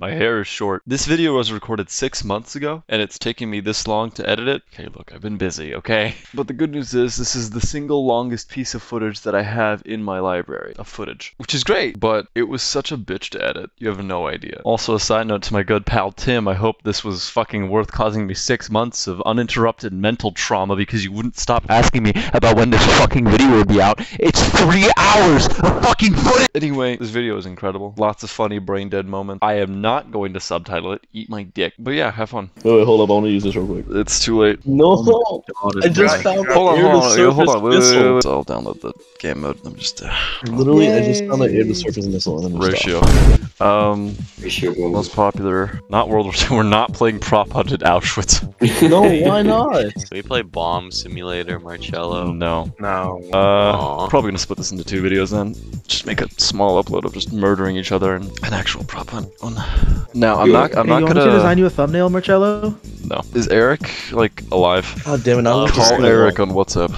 My hair is short. This video was recorded six months ago, and it's taking me this long to edit it. Okay, look, I've been busy, okay? But the good news is, this is the single longest piece of footage that I have in my library of footage, which is great, but it was such a bitch to edit. You have no idea. Also, a side note to my good pal Tim, I hope this was fucking worth causing me six months of uninterrupted mental trauma because you wouldn't stop asking me about when this fucking video would be out. It's three hours of fucking footage! Anyway, this video is incredible. Lots of funny brain dead moments. I am not going to subtitle it. Eat my dick. But yeah, have fun. Wait, wait, hold up. I want to use this real quick. It's too late. No, I just Right. found Hold on, air hold to on, yo, hold surface on. Wait, wait, missile. wait, wait. I'll download the game mode. I'm just uh, Literally, I just found an air to surface missile and then just ratio. Um, most popular. Not World War II. We're not playing prop hunt at Auschwitz. No, why not? Can we play Bomb Simulator, Marcello? No. No. Uh, Aw. probably gonna split this into two videos then. Just make a small upload of just murdering each other and an actual prop hunt one. No, I'm not. I'm hey, not you want me to gonna. design you a thumbnail, Marcello? No. Is Eric like alive? Oh damn it! I was Call Eric on WhatsApp.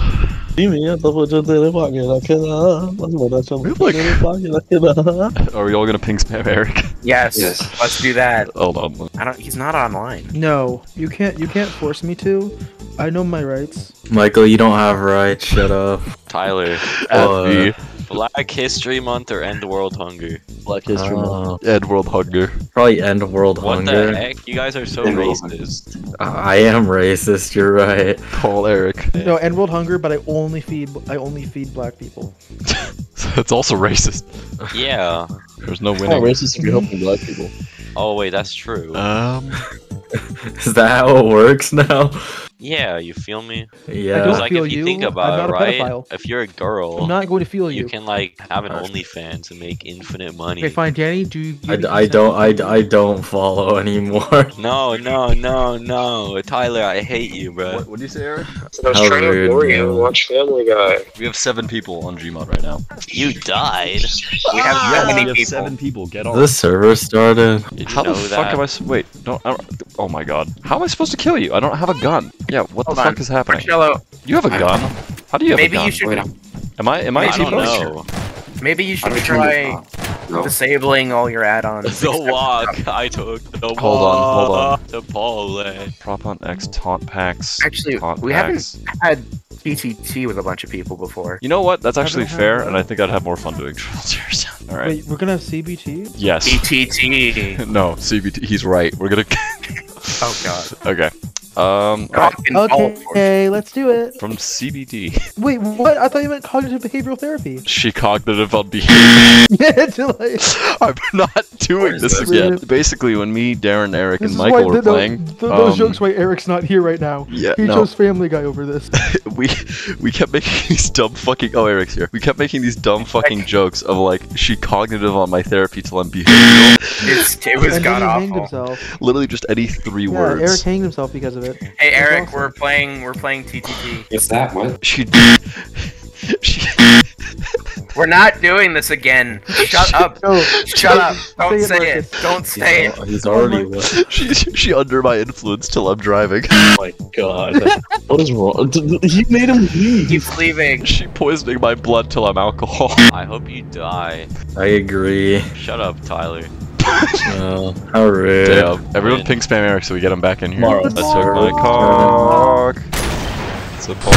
Dime, eu tava de telefone naquela. Mas vou dar só Really? telefone naquela. Are we all gonna ping spam Eric? Yes. Yes. Let's do that. Hold on. I don't. He's not online. No, you can't. You can't force me to. I know my rights. Michael, you don't have rights. Shut up. Tyler, At Uh, me. Black History Month or End World Hunger? Black History Month. End World Hunger. probably end world What hunger. the heck? You guys are so End racist. I am racist. You're right. Paul Eric. No, end world hunger, but I only feed. I only feed black people. That's also racist. Yeah. There's no It's not winning. racist if you're helping black people. Oh wait, that's true. Um, Is that how it works now? Yeah, you feel me? Yeah. don't Because like feel if you, you, think about it, right? pedophile. If you're a girl, I'm not going to feel you you. can like have an OnlyFans and make infinite money. Okay, fine, Danny. Do you? I, I don't I, I don't follow anymore. No, no, no, no, Tyler, I hate you, bro. what do you say, Eric? I was How trying to rude, ignore you and watch Family Guy. We have seven people on Gmod right now. You died. We have Yes, so ah! many we have people. seven people. Get on. the server started. How the fuck that? am I? s- Wait, don't. I don't oh my god. How am I supposed to kill you? I don't have a gun. Yeah, what Hold the on. fuck is happening? Marcello, You have a I- gun. How do you have maybe a gun? you should. Wait, Am I? Am I? I Maybe don't you know. Maybe you should try. No. disabling all your add-ons. The walk I took. The Hold on, hold on. walk To Prop hunt X taunt packs. Actually, taunt we packs. haven't had TTT with a bunch of people before. You know what? That's actually fair, and I think I'd have more fun doing Triple All right. Wait, we're gonna have CBT. Yes. TTT. No, CBT. He's right. We're gonna. Oh god. okay. Um, Fucking all for it. Okay, let's do it. from CBD. Wait, what? I thought you meant cognitive behavioral therapy. She cognitive on behavior. yeah, like, I'm not doing this this? again. Basically, when me, Darren, Eric, this and is Michael were th- no, playing, th- those um, jokes why Eric's not here right now. Yeah, He no. chose Family Guy over this. we we kept making these dumb fucking. Oh, Eric's here. We kept making these dumb fucking jokes of like she cognitive on my therapy till I'm behavioral. It's, it was and god then he hanged awful. himself. Literally just any three Yeah, words. Eric hanged himself because of it. Hey That's Eric, awesome. we're playing. We're playing TTT. What's that? What? She. she. We're not doing this again. Shut up. No, Shut up. Don't Say it, say it. Marcus. Don't say it. He's, oh he's already. my- She, she under my influence till I'm driving. Oh my god. what is wrong? D- d- made him leave. He's leaving. She poisoning my blood till I'm alcohol. I hope you die. I agree. Shut up, Tyler. Uh, how rude. Damn. Everyone Win. ping spam Eric so we get him back in here. Tomorrow. I took my Tomorrow. cock. It's a pole.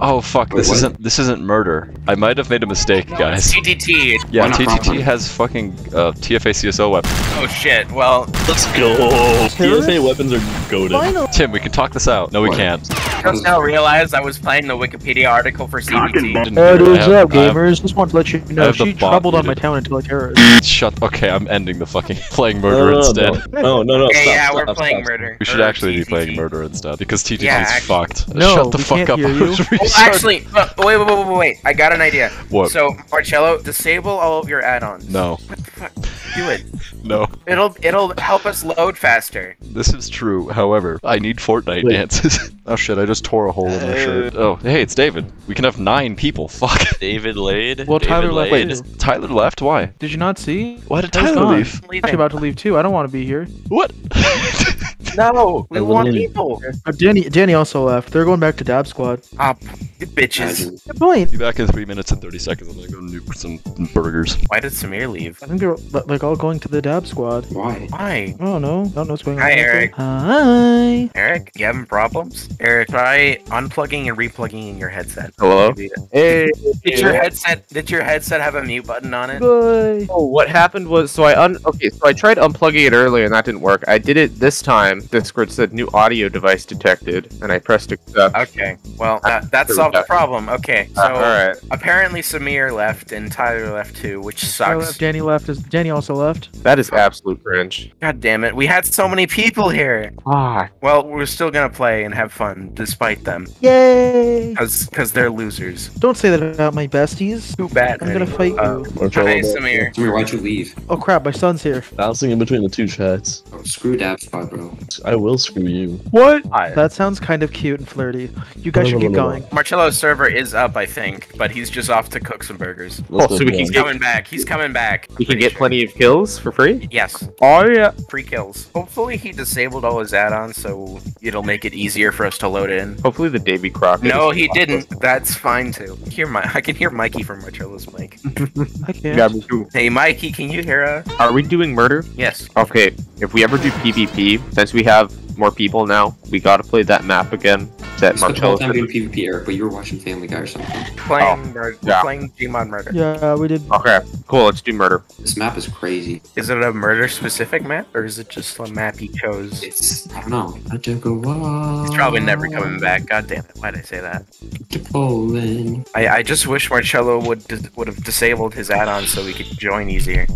Oh fuck! This Wait, what? isn't this isn't murder. I might have made a mistake, guys. TTT. Yeah, Why not TTT has fucking uh, TFA CSO weapon. Oh shit. Well, Let's go. TSA weapons are goaded. Final. Tim, we can talk this out. No, we What? can't. just now realized I was playing the Wikipedia article for CBT. Didn't Hey, hear what's up, gamers? Just want to let you know have the she troubled on my muted. town until I terrorized. Shut. Okay, I'm ending the fucking playing murder no, no, instead. No, no, no. Okay, stop, yeah, stop, we're stop, playing stop. murder. We should Or actually be playing murder instead because TTT's Yeah, actually- fucked. No, Shut the we fuck can't up. hear I you. was Well, restarting. actually, wait, wait, wait, wait, wait. I got an idea. What? So, Marcello, disable all of your add-ons. No, What the fuck? Do it. no. It'll it'll help us load faster. This is true. However, I need Fortnite Wait. dances. oh shit! I just tore a hole in my shirt. Oh, hey, it's David. We can have nine people. Fuck. David Lade. Well, David Tyler left Lade. too. Tyler left. Why? Did you not see? Why did Tyler's Tyler gone. leave? I'm I'm actually about to leave too. I don't want to be here. What? No, we want people. Uh, Danny, Danny also left. They're going back to Dab Squad. Uh, Bitches. Good point. Be back in three minutes and thirty seconds. I'm gonna go nuke some burgers. Why did Samir leave? I think they're like all going to the dab squad. Why? Why? I don't know. I don't know what's going on. Hi. Eric. Hi. Eric, you having problems? Eric, try unplugging and replugging in your headset. Hello? Hey. Did your headset did your headset have a mute button on it? Bye. Oh, what happened was so I un okay, so I tried unplugging it earlier and that didn't work. I did it this time. Discord said new audio device detected, and I pressed accept. Okay. Well, that, that solved the problem. Okay. So Uh, all right. apparently Samir left and Tyler left too, which I sucks. left. Danny left. Is Danny also left? That is absolute cringe. God damn it. We had so many people here. Ah, Well, we're still gonna play and have fun despite them. Yay! Cause, cause they're losers. Don't say that about my besties. Too bad. I'm gonna anyway. fight Uh, you. Marcello, Hi, back Samir. Samir, why'd you leave? Oh crap! My son's here. Bouncing in between the two chats. Oh, screw Dab Squad, bro. I will screw you. What? I, That sounds kind of cute and flirty. You guys should keep going. Marcello's server is up, I think, but he's just off to cook some burgers. Oh, so we can He's get- coming back. He's coming back. we can get sure. plenty of kills for free. Yes, Oh yeah. free kills. Hopefully he disabled all his add-ons, so it'll make it easier for us to load in. Hopefully the Davy Crockett. No, he didn't. That's fine too. Hear my, I can hear Mikey from Marcello's mic. I can't. Yeah, me too. Hey, Mikey, can you hear us? Are we doing murder? Yes. Okay, if we ever do PvP, since we have more people now, we gotta play that map again. That We spent the whole Marcello time doing PvP, Eric, but you were watching Family Guy or something. Playing, oh, mur- yeah. playing Gmod Murder. Yeah, we did. Okay, cool. Let's do murder. This map is crazy. Is it a murder-specific map, or is it just a map he chose? It's, I don't know. I took a walk. He's probably never coming back. God damn it! Why'd I say that? To Poland. I, I just wish Marcello would dis- would have disabled his add-on so we could join easier.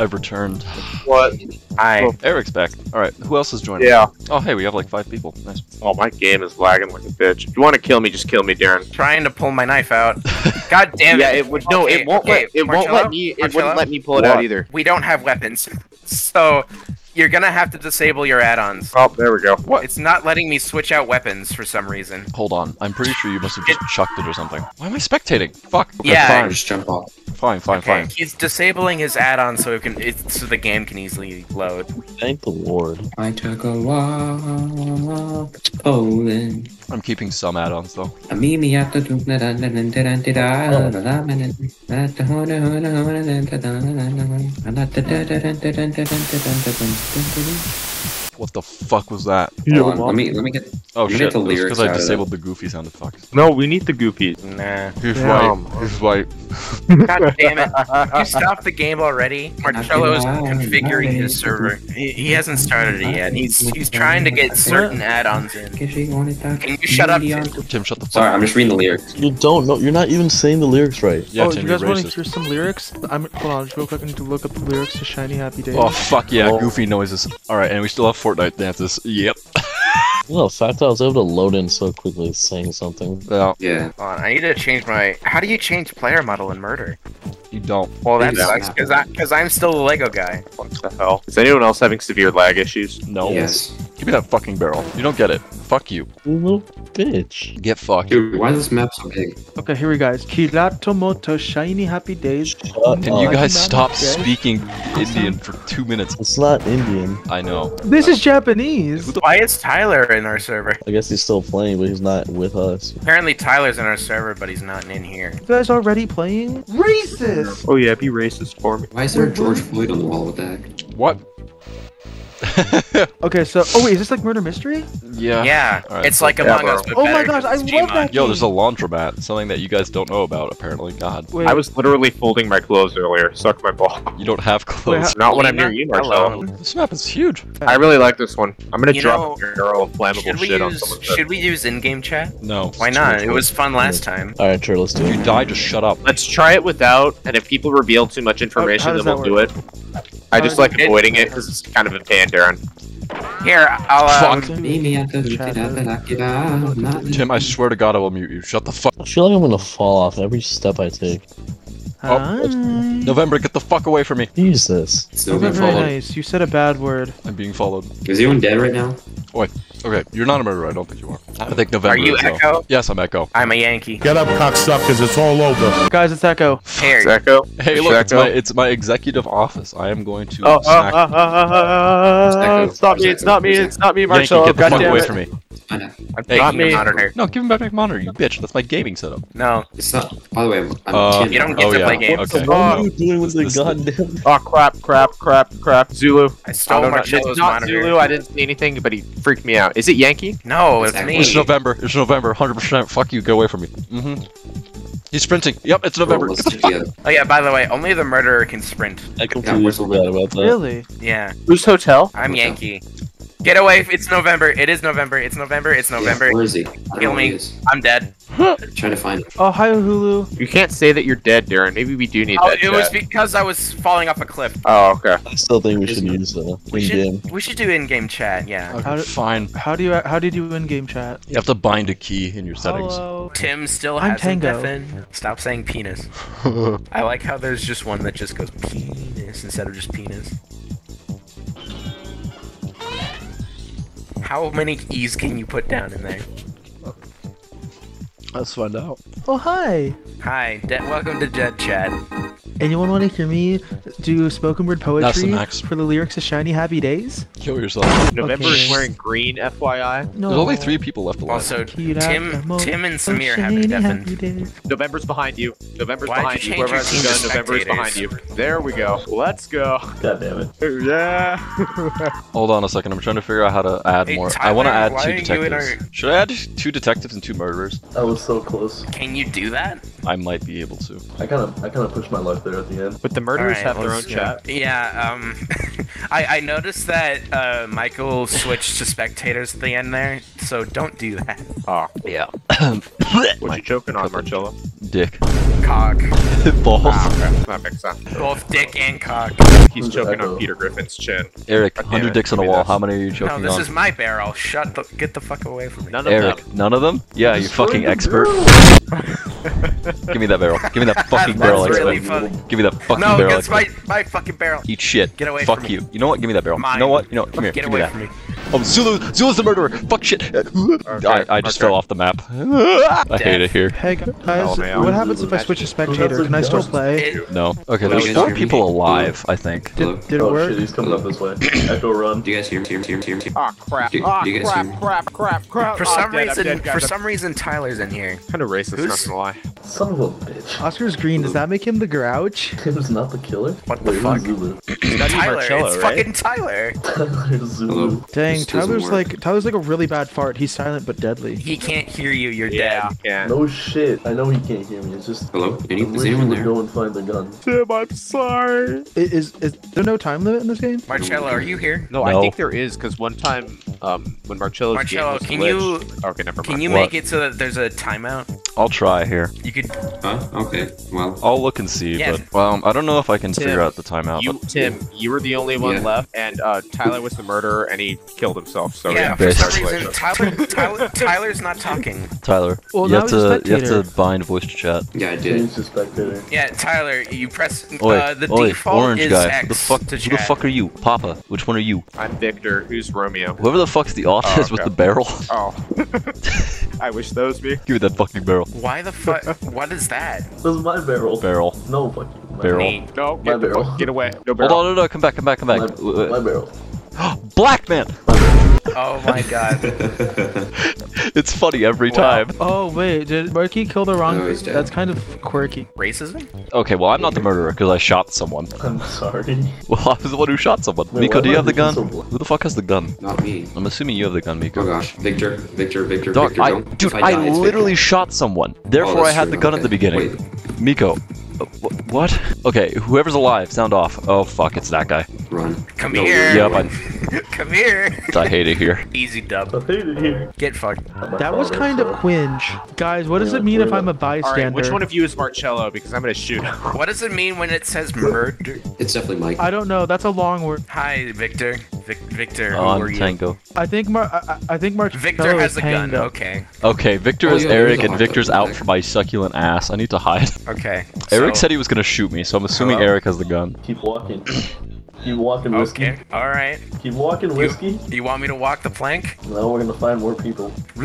I've returned. What? I Oh. Eric's back. All right. Who else is joining? Yeah. Oh, hey, we have like five people. Nice. Oh, my game is lagging like a bitch. If you want to kill me, just kill me, Darren. trying to pull my knife out. God damn it! yeah, it would. No, Okay, it won't okay, let. It won't let me. It Marcello? wouldn't let me pull it out either. We don't have weapons, so you're gonna have to disable your add-ons. Oh, there we go. What? It's not letting me switch out weapons for some reason. Hold on. I'm pretty sure you must have just chucked it or something. Why am I spectating? Fuck. Okay, Yeah. Fine. Just jump off. Fine. Fine. Okay, Fine. he's disabling his add-on so it can it, so the game can easily load. Thank the Lord. I took a walk to Poland. I'm keeping some add-ons though. What the fuck was that? On, let me let me get. Oh me shit! Because I disabled the goofy sound effects. No, we need the goofy. Nah. He's yeah. white. He's white. God damn it! you stopped the game already. Marcello is configuring his server. He, he, hasn't started it yet. He's he's trying to get certain add-ons in. Can you shut up, Tim? Shut the. Fuck Sorry, I'm just reading the lyrics. You don't know. You're not even saying the lyrics right. Yeah, oh, Tim, you guys want to hear some lyrics? I'm hold on, just real quick. I need to look up the lyrics to Shiny Happy Days. Oh fuck yeah, oh. goofy noises. All right, and we still have four Fortnite dances. have this. Yep. No, the fact that I was able to load in so quickly is saying something. Yeah, Yeah. Hold on, I need to change my. How do you change player model in Murder? you don't. Well, that Yeah. sucks because I because I'm still the Lego guy. What the hell? Is anyone else having severe lag issues? No. Yes. Give me that fucking barrel. You don't get it. Fuck you. You little bitch. Get fucked. Dude, why is this map so big? Okay, here we guys. Kirato moto shiny happy days. Shut Can you guys stop okay. speaking Indian for two minutes? It's not Indian. I know. This is Japanese. Why is Tyler in our server? I guess he's still playing, but he's not with us. Apparently Tyler's in our server, but he's not in here. You guys already playing? Racist. Oh yeah, be racist for me. Why is there a George Floyd on the wall with that? What? Okay, so oh wait, is this like murder mystery? yeah. Yeah, Alright, it's like yeah, Among bro. Us. Oh my gosh, I love Gmod. that Yo, there's a laundromat. Something that you guys don't know about, apparently. God, Wait, I was literally folding my clothes earlier. Suck my ball. you don't have clothes. Not when I'm near you, Marcello. Hello. This map is huge. I really like this one. I'm gonna You drop know, a barrel of flammable Should we shit on use someone's head. Should we use in-game chat? No. Why not? It was fun last time. All right, sure, let's do If it. you die, just shut up. Let's try it without, and if people reveal too much information, how does then we'll that do it. I just like avoiding it because it's kind of a pain, Darren. Here, I'll um, Fuck. Mimi at Tim, I swear to God, I will mute you. Shut the fuck. I feel like I'm gonna fall off every step I take. Oh, Hi. November, get the fuck away from me. Jesus. It's That no was good very nice. You said a bad word. I'm being followed. Is anyone dead right now? Okay, you're not a murderer. I don't think you are. I think November. Are you is, though. Echo? Yes, I'm Echo. I'm a Yankee. Get up, cocksuckers. It's all over. Guys, it's Echo. Here. Echo. Hey, look, it's Echo. my it's my executive office. I am going to Oh, oh, snack. oh, oh, oh, oh, Echo. it's not me, it's not me, it's not me, Yankee, get the fuck away from me. I know. I'm Hey, taking me. monitor. No, give him back my monitor, you bitch. That's my gaming setup. No. It's not. By the way, I'm, I'm Uh, You don't get oh, to yeah. play games. Okay. What are Oh. you doing with the This- goddamn? Oh crap, crap, crap, crap. Zulu. I stole I don't It's not. Zulu, I didn't see anything, but he freaked me out. Is it Yankee? No, it's Exactly. me. It's November. It's November. 100%. Fuck you. Go away from me. Mm-hmm. He's sprinting. Yep, it's November. Get the fuck- Oh yeah, by the way, only the murderer can sprint. I completely forgot about that. Really? Yeah, Who's Hotel? I'm Okay. Yankee. Get away! It's November. It is November. It's November. It's November. Yeah, where is he? I don't Kill know where he me. is. I'm dead. Trying to find him. Oh, hi, Hulu. You can't say that you're dead, Darren. Maybe we do need Oh, that. it was because I was falling off a cliff. Oh, okay. I still think we should use uh, We in-game. should we should do in-game chat. Yeah. Okay, How did- fine. How do you how do you do in-game chat? You have to bind a key in your settings. Hello. Tim still I'm hasn't Tango. deafened. Stop saying penis. I like how there's just one that just goes penis instead of just penis. How many E's can you put down in there? Let's find out. Oh, hi. Hi, De- welcome to Dead Chat. Anyone want to hear me do spoken word poetry Max. for the lyrics of Shiny Happy Days? Kill yourself. November Okay. is wearing green, FYI. No. There's only three people left alive. Also, Tim, Tim and oh, Samir haven't deafened. Happy Days. November's behind you. November's Why'd behind you you. change Whoever your has the gun, November is behind you. There we go. Let's go. God damn it. Yeah. Hold on a second. I'm trying to figure out how to add Hey, more. I want to add two are you in detectives. Should I add two detectives and two murderers? I was so close. Can you do that? I might be able to. I kind of, I kind of pushed my luck there at the end. But the murderers Alright, have their own chat. Yeah, um, I, I noticed that uh, Michael switched to spectators at the end there, so don't do that. Oh, Yeah. what you choking on, Marcello? Dick. Cock. Balls. Ah, crap. That makes sense. Both dick and cock. He's Who's choking on Peter Griffin's chin. Eric, God damn 100 dicks on give a wall. this. How many are you choking on? No, this on? is my barrel. Shut the, get the fuck away from me. None of Eric, them. none of them? Yeah, you fucking expert. Give me that barrel. Give me that fucking barrel, really expert. funny. Give me that fucking No, barrel, it's my, my fucking barrel. Eat shit. Get away Fuck from me. you. You know what? Give me that barrel. Mine. You know what? You know, come here. Get give away me that. from me. Oh, Zulu! Zulu's the murderer! Fuck shit! I, I just okay. fell off the map. I hate it here. Hey guys, Oh, what happens if I switch to spectator? Can I still play? No. Okay, there's can four people alive, I think. Did, did it oh work? shit, he's coming up this way. Echo run. Do you guys hear me? Hear me? Hear me? Hear me? Hear? Oh crap! Do- Oh do you guys hear crap! me? Crap! Crap! Crap! for Oh, some I'm dead, reason, dead, for some reason, Tyler's in here. kind of racist. Who's- Not gonna lie. Son of a bitch. Oscar's green. Does that make him the Grouch? Tim's not the killer. What the Wait, fuck? who's Zulu? Tyler, it's right? fucking Tyler. Tyler Zulu. Dang, This doesn't Tyler's work. like Tyler's like a really bad fart. He's silent but deadly. He can't hear you. You're Yeah. dead. Yeah. No shit. I know he can't hear me. It's just. Hello? Any, is anyone would there? go and find the gun. Tim, I'm sorry. I- Is, is there no time limit in this game? Marcello, are you here? No, I think there is because one time, um, when Marcello's Marcello, game was can glitched- Okay, never mind. Can you What? make it so that there's a timeout? I'll try here. You could. Huh? Okay. Well, I'll look and see, Yeah. but well, I don't know if I can Tim, figure out the timeout. You, but Tim, you were the only one Yeah. left, and uh, Tyler was the murderer, and he killed himself. So yeah, yeah, for some reason, Tyler, Tyler, Tyler's not talking. Tyler, Well, you have to you have to bind voice to chat. yeah, I did. Change to. Yeah, Tyler, you press. Oi, uh, the oi, default orange is guy. X Who the fuck? to Who the fuck are you, Papa? Which one are you? I'm Victor. Who's Romeo? Whoever the fuck's the author Oh, is with the barrel. Oh, I wish those be. Give me that fucking barrel. Why the fuck? what is that? This is my barrel. Barrel. No, fuck you. My Barrel. Neat. No, get the barrel. get away. No barrel. Hold on, no, no, come back, come back, come My, back. my barrel. Black man. Oh my god. It's funny every Wow. time. Oh wait, did Marky kill the wrong? No. That's kind of quirky. Racism? Okay, well I'm not the murderer because I shot someone. I'm sorry. Well, I was the one who shot someone. Wait, Miko, do you have the gun? so Who the fuck has the gun? Not me. I'm assuming you have the gun, Miko. Oh gosh. Victor, Victor, Victor, Dog, Victor, I, don't. dude, I, I, die, it's literally Victor. shot someone. Oh, Therefore, I had true. the gun at the beginning. Wait, Miko. Uh, wh- What? Okay, whoever's alive, sound off. Oh fuck, it's that guy. run. Come No, here. Yep, I, Come here. I hate it here. Easy dub. I hate it here. Get fucked. That was kind of so- quinge. Guys, what does it mean if I'm a bystander? All right, which one of you is Marcello? Because I'm gonna shoot him. What does it mean when it says murder? It's definitely Mike. I don't know. That's a long word. Hi, Victor. Vic- Victor, who On are you? Tango. I think Mar. I, I I think Mark. Victor has a gun. Okay. Okay, Victor Oh, is yeah, there is Eric, and Victor's dog out for my succulent ass. I need to hide. Okay. Eric so- said he was gonna shoot me, so I'm assuming Hello? Eric has the gun. Keep walking. Keep walking whiskey. Okay, all right. Keep walking whiskey. You want me to walk the plank? No, we're gonna find more people.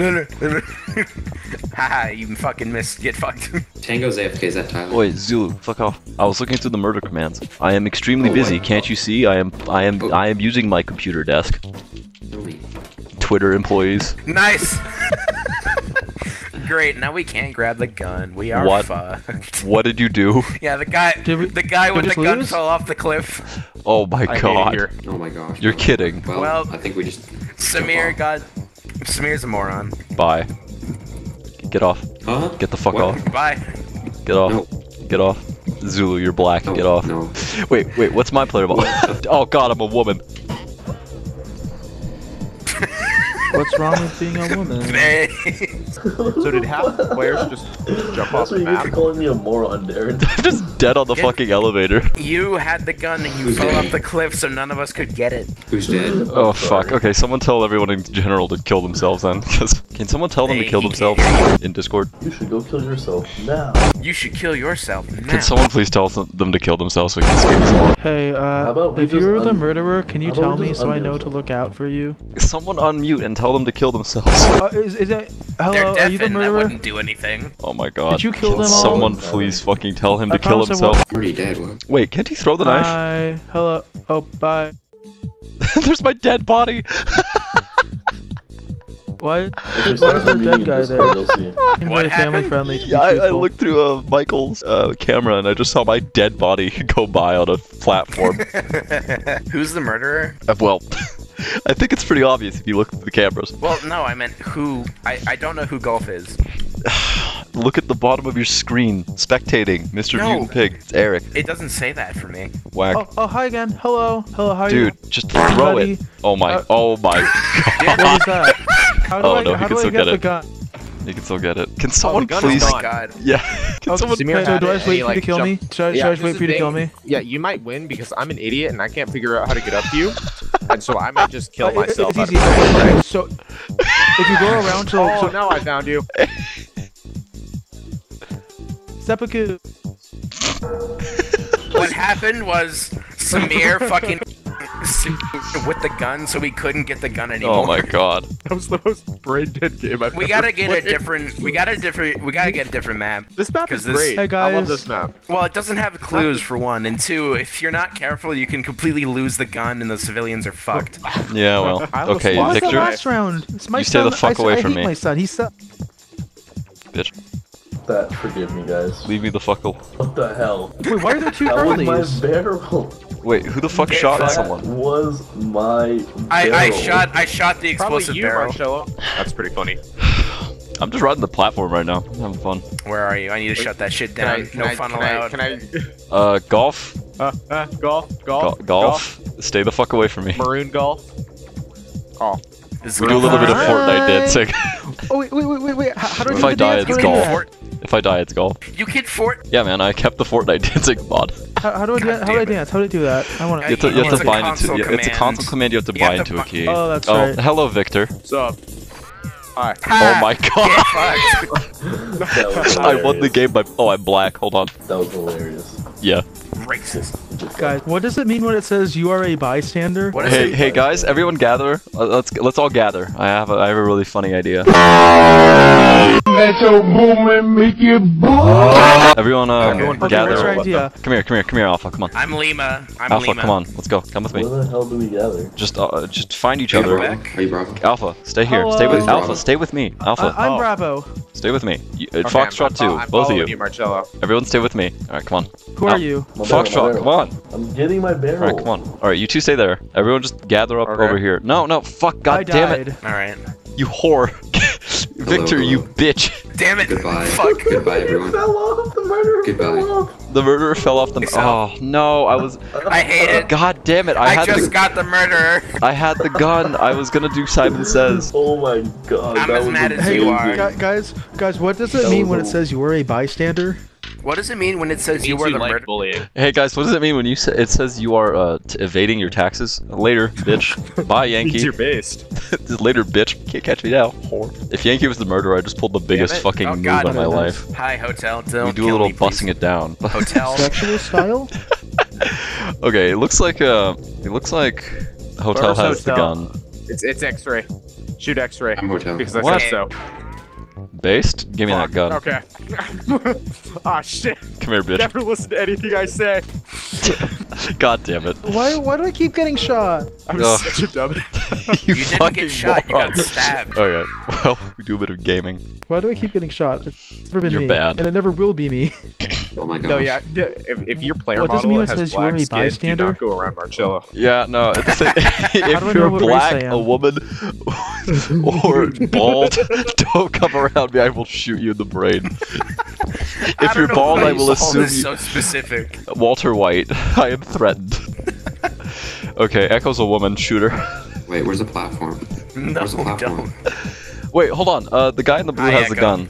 Haha, you fucking missed. Get fucked. Tango's AFK, is that Tyler? Wait, Zulu, fuck off. I was looking through the murder commands. I am extremely Oh, busy. wow. Can't you see? I am I am Oh. I am using my computer desk. Twitter employees. nice. Great. Now we can't grab the gun. We are What? fucked. What did you do? Yeah, the guy. Did we- the guy did with the gun lose? fell off the cliff. Oh my I hate it god. here. Oh my gosh. You're no. kidding. Well, Well- I think we just. Samir off. got. Samir's a moron. Bye. Get off. Huh? Get the fuck What? off. Bye. Get off. No. Get off. Zulu, you're black. No, Get off. No. Wait, wait, what's my player ball? oh god, I'm a woman. What's wrong with being a woman? So did half the players just jump off the what you get map? calling me a moron, Darren. I'm just dead on the Get- fucking elevator. you had the gun and you Who's fell dead? off the cliff, so none of us could get it. Who's dead? Oh sorry. fuck. Okay, someone tell everyone in general to kill themselves then. can someone tell them to kill themselves can't in Discord? You should go kill yourself now. You should kill yourself now. Can someone please tell them them to kill themselves so we can skip some more? Hey, How uh, about if you're the murderer, can you tell me so I unmute know to look out for you? Someone unmute and tell them to kill themselves. Uh, is, is that They're hello? Are you the deafened. That murderer? wouldn't do anything. Oh my god. Did you kill Can them all? Someone please fucking tell him I to kill promise I won't- himself. Already dead. What? Wait, can't he throw the knife? Hi. Hello. Oh, bye. There's my dead body. What? If Why you is a dead in guy there? you'll see. Seems What family happened? friendly. To Yeah, I, I looked through uh, Michael's uh, camera and I just saw my dead body go by on a platform. Who's the murderer? Uh, well, I think it's pretty obvious if you look at the cameras. Well, no, I meant who. I, I don't know who Golf is. Look at the bottom of your screen. Spectating, Mr. No. Mutant Pig. It's Eric. It doesn't say that for me. Whack. Oh, oh, hi again. Hello. Hello. How are you? Dude, just throw it. Oh my, Uh, oh my What god. is that? How do Oh, I, no, he how can do I still get, get the it. Gun? You can still get it. Can someone gun is please? Oh gone. my god. Yeah. Can Oh, someone? Samir So had do I it, just wait for you to like, kill me? Should I, should Yeah, I just wait for you to kill me? Yeah, you might win because I'm an idiot and I can't figure out how to get up to you, and so I might just kill Uh, myself. It's easy. of Okay, So, if you go around to Oh, so, now I found you. seppuku, What happened was Samir fucking with the gun, so we couldn't get the gun oh anymore. Oh my god. That was the most brain dead game I've We ever gotta get a different. We gotta different. We gotta get a different map. This map is this- great. Hey, I love this map. Well, it doesn't have clues for one, and two, if you're not careful, you can completely lose the gun, and the civilians are fucked. Yeah, well. I was Okay, what was the Victor. last round? It's my You stay son. the fuck I, away I from hate me. my son. He's so- Bitch. That, forgive me, guys. Leave me the fuck alone. What the hell? Wait, why are there two That was my barrel. Wait, who the fuck Get shot at someone? That was my I, I shot. I shot the Probably explosive you, barrel. Marcello. That's pretty funny. I'm just riding the platform right now. I'm having fun. Where are you? I need to shut that shit Can I, down. can no I, fun can allowed. I, can I, Uh, golf? uh, uh, golf, Go- golf, golf? Stay the fuck away from me. maroon golf. Oh. This We do a little bit of Fortnite dancing. Oh wait, wait, wait, wait, wait. How, how do I If do I the die, dance? it's How do golf. If I die, it's golf. you can fort. Yeah, man, I kept the Fortnite dancing mod. How, how do I do God that? How do I dance? How do I do that? I want You have to, you have It's to a bind into console It's a command. console command you have to You have bind to to a key. Oh, that's oh, right. hello, Victor. What's up? Hi. Oh my god. That was I won the game by. Oh, I'm black. Hold on. That was hilarious. Yeah. Racist. Guys, what does it mean when it says you are a bystander? What is Hey, hey, guys! Everyone gather. Uh, Let's let's all gather. I have a, I have a really funny idea. Everyone, Everyone Okay, gather. what's your idea? Come here, come here, come here, Alpha. Come on. I'm Lima. I'm Alpha, Lima. come on. Let's go. Come with me. Where the hell do we gather? Just uh, just find each Are other. Back. Are you Bravo? Alpha, stay here. Stay Hello. with Bravo. Alpha. Stay with me. Alpha, I, I'm Oh. Bravo. stay with me. You, uh, Okay, Foxtrot I'm, I'm, two, both of following you. Marcello. Everyone, stay with me. All right, come on. Who Oh. are you? My barrel, my Foxtrot, barrel. come on. I'm getting my barrel. All right, come on. All right, you two stay there. Everyone, just gather up Okay. over here. No, no, fuck, god I damn it. All right. you whore, Victor, you hello. bitch. Damn it. Goodbye. Fuck. Goodbye, everyone. fell off. The murderer Goodbye. fell off. The murderer fell off the. Peace. Oh no, I was. I hate it. God damn it! I, I, had just the. got the murderer. I had the gun. I was gonna do Simon Says. Oh my god. I'm that as was mad as you are. guys, guys, what does it That mean when a- it says you were a bystander? What does it mean when it says you Means were the like murderer? bullying. Hey guys, what does it mean when you say it says you are uh, t- evading your taxes? Later, bitch. Bye, Yankee. You're based. Later, bitch. Can't catch me now. Whore. If Yankee was the murderer, I just pulled the biggest fucking Oh, move God. of my life. Hi, hotel. Don't We do a little me, bussing it down. Hotel. Sexual style? Okay, it looks like uh, it looks like hotel Where's has the gun. It's it's X-ray. Shoot X-ray. I'm hotel. Because I What? said so. Based? Give me that gun. Okay. Ah shit. Come here, bitch. Never listen to anything I say. God damn it. Why? Why do I keep getting shot? I'm Ugh. such a dummy. You, You didn't fucking get shot, you got stabbed. Oh, okay, well, we do a bit of gaming. Why do I keep getting shot? It's never been You're me, bad. and it never will be me. Oh my gosh. No, yeah. yeah, If, if your player Well, model has says you black are skin, bystander. do not go around Marcello. Yeah, no, it's do I if you're black, a woman, or bald, don't come around me. I will shoot you in the brain. If you're bald, I will assume is you. so specific. Walter White, I am threatened. okay, Echo's a woman. Shooter. Wait, where's the platform? No, Where's the platform? don't. Wait, hold on. Uh, the guy in the blue Hi, has the Echo. gun.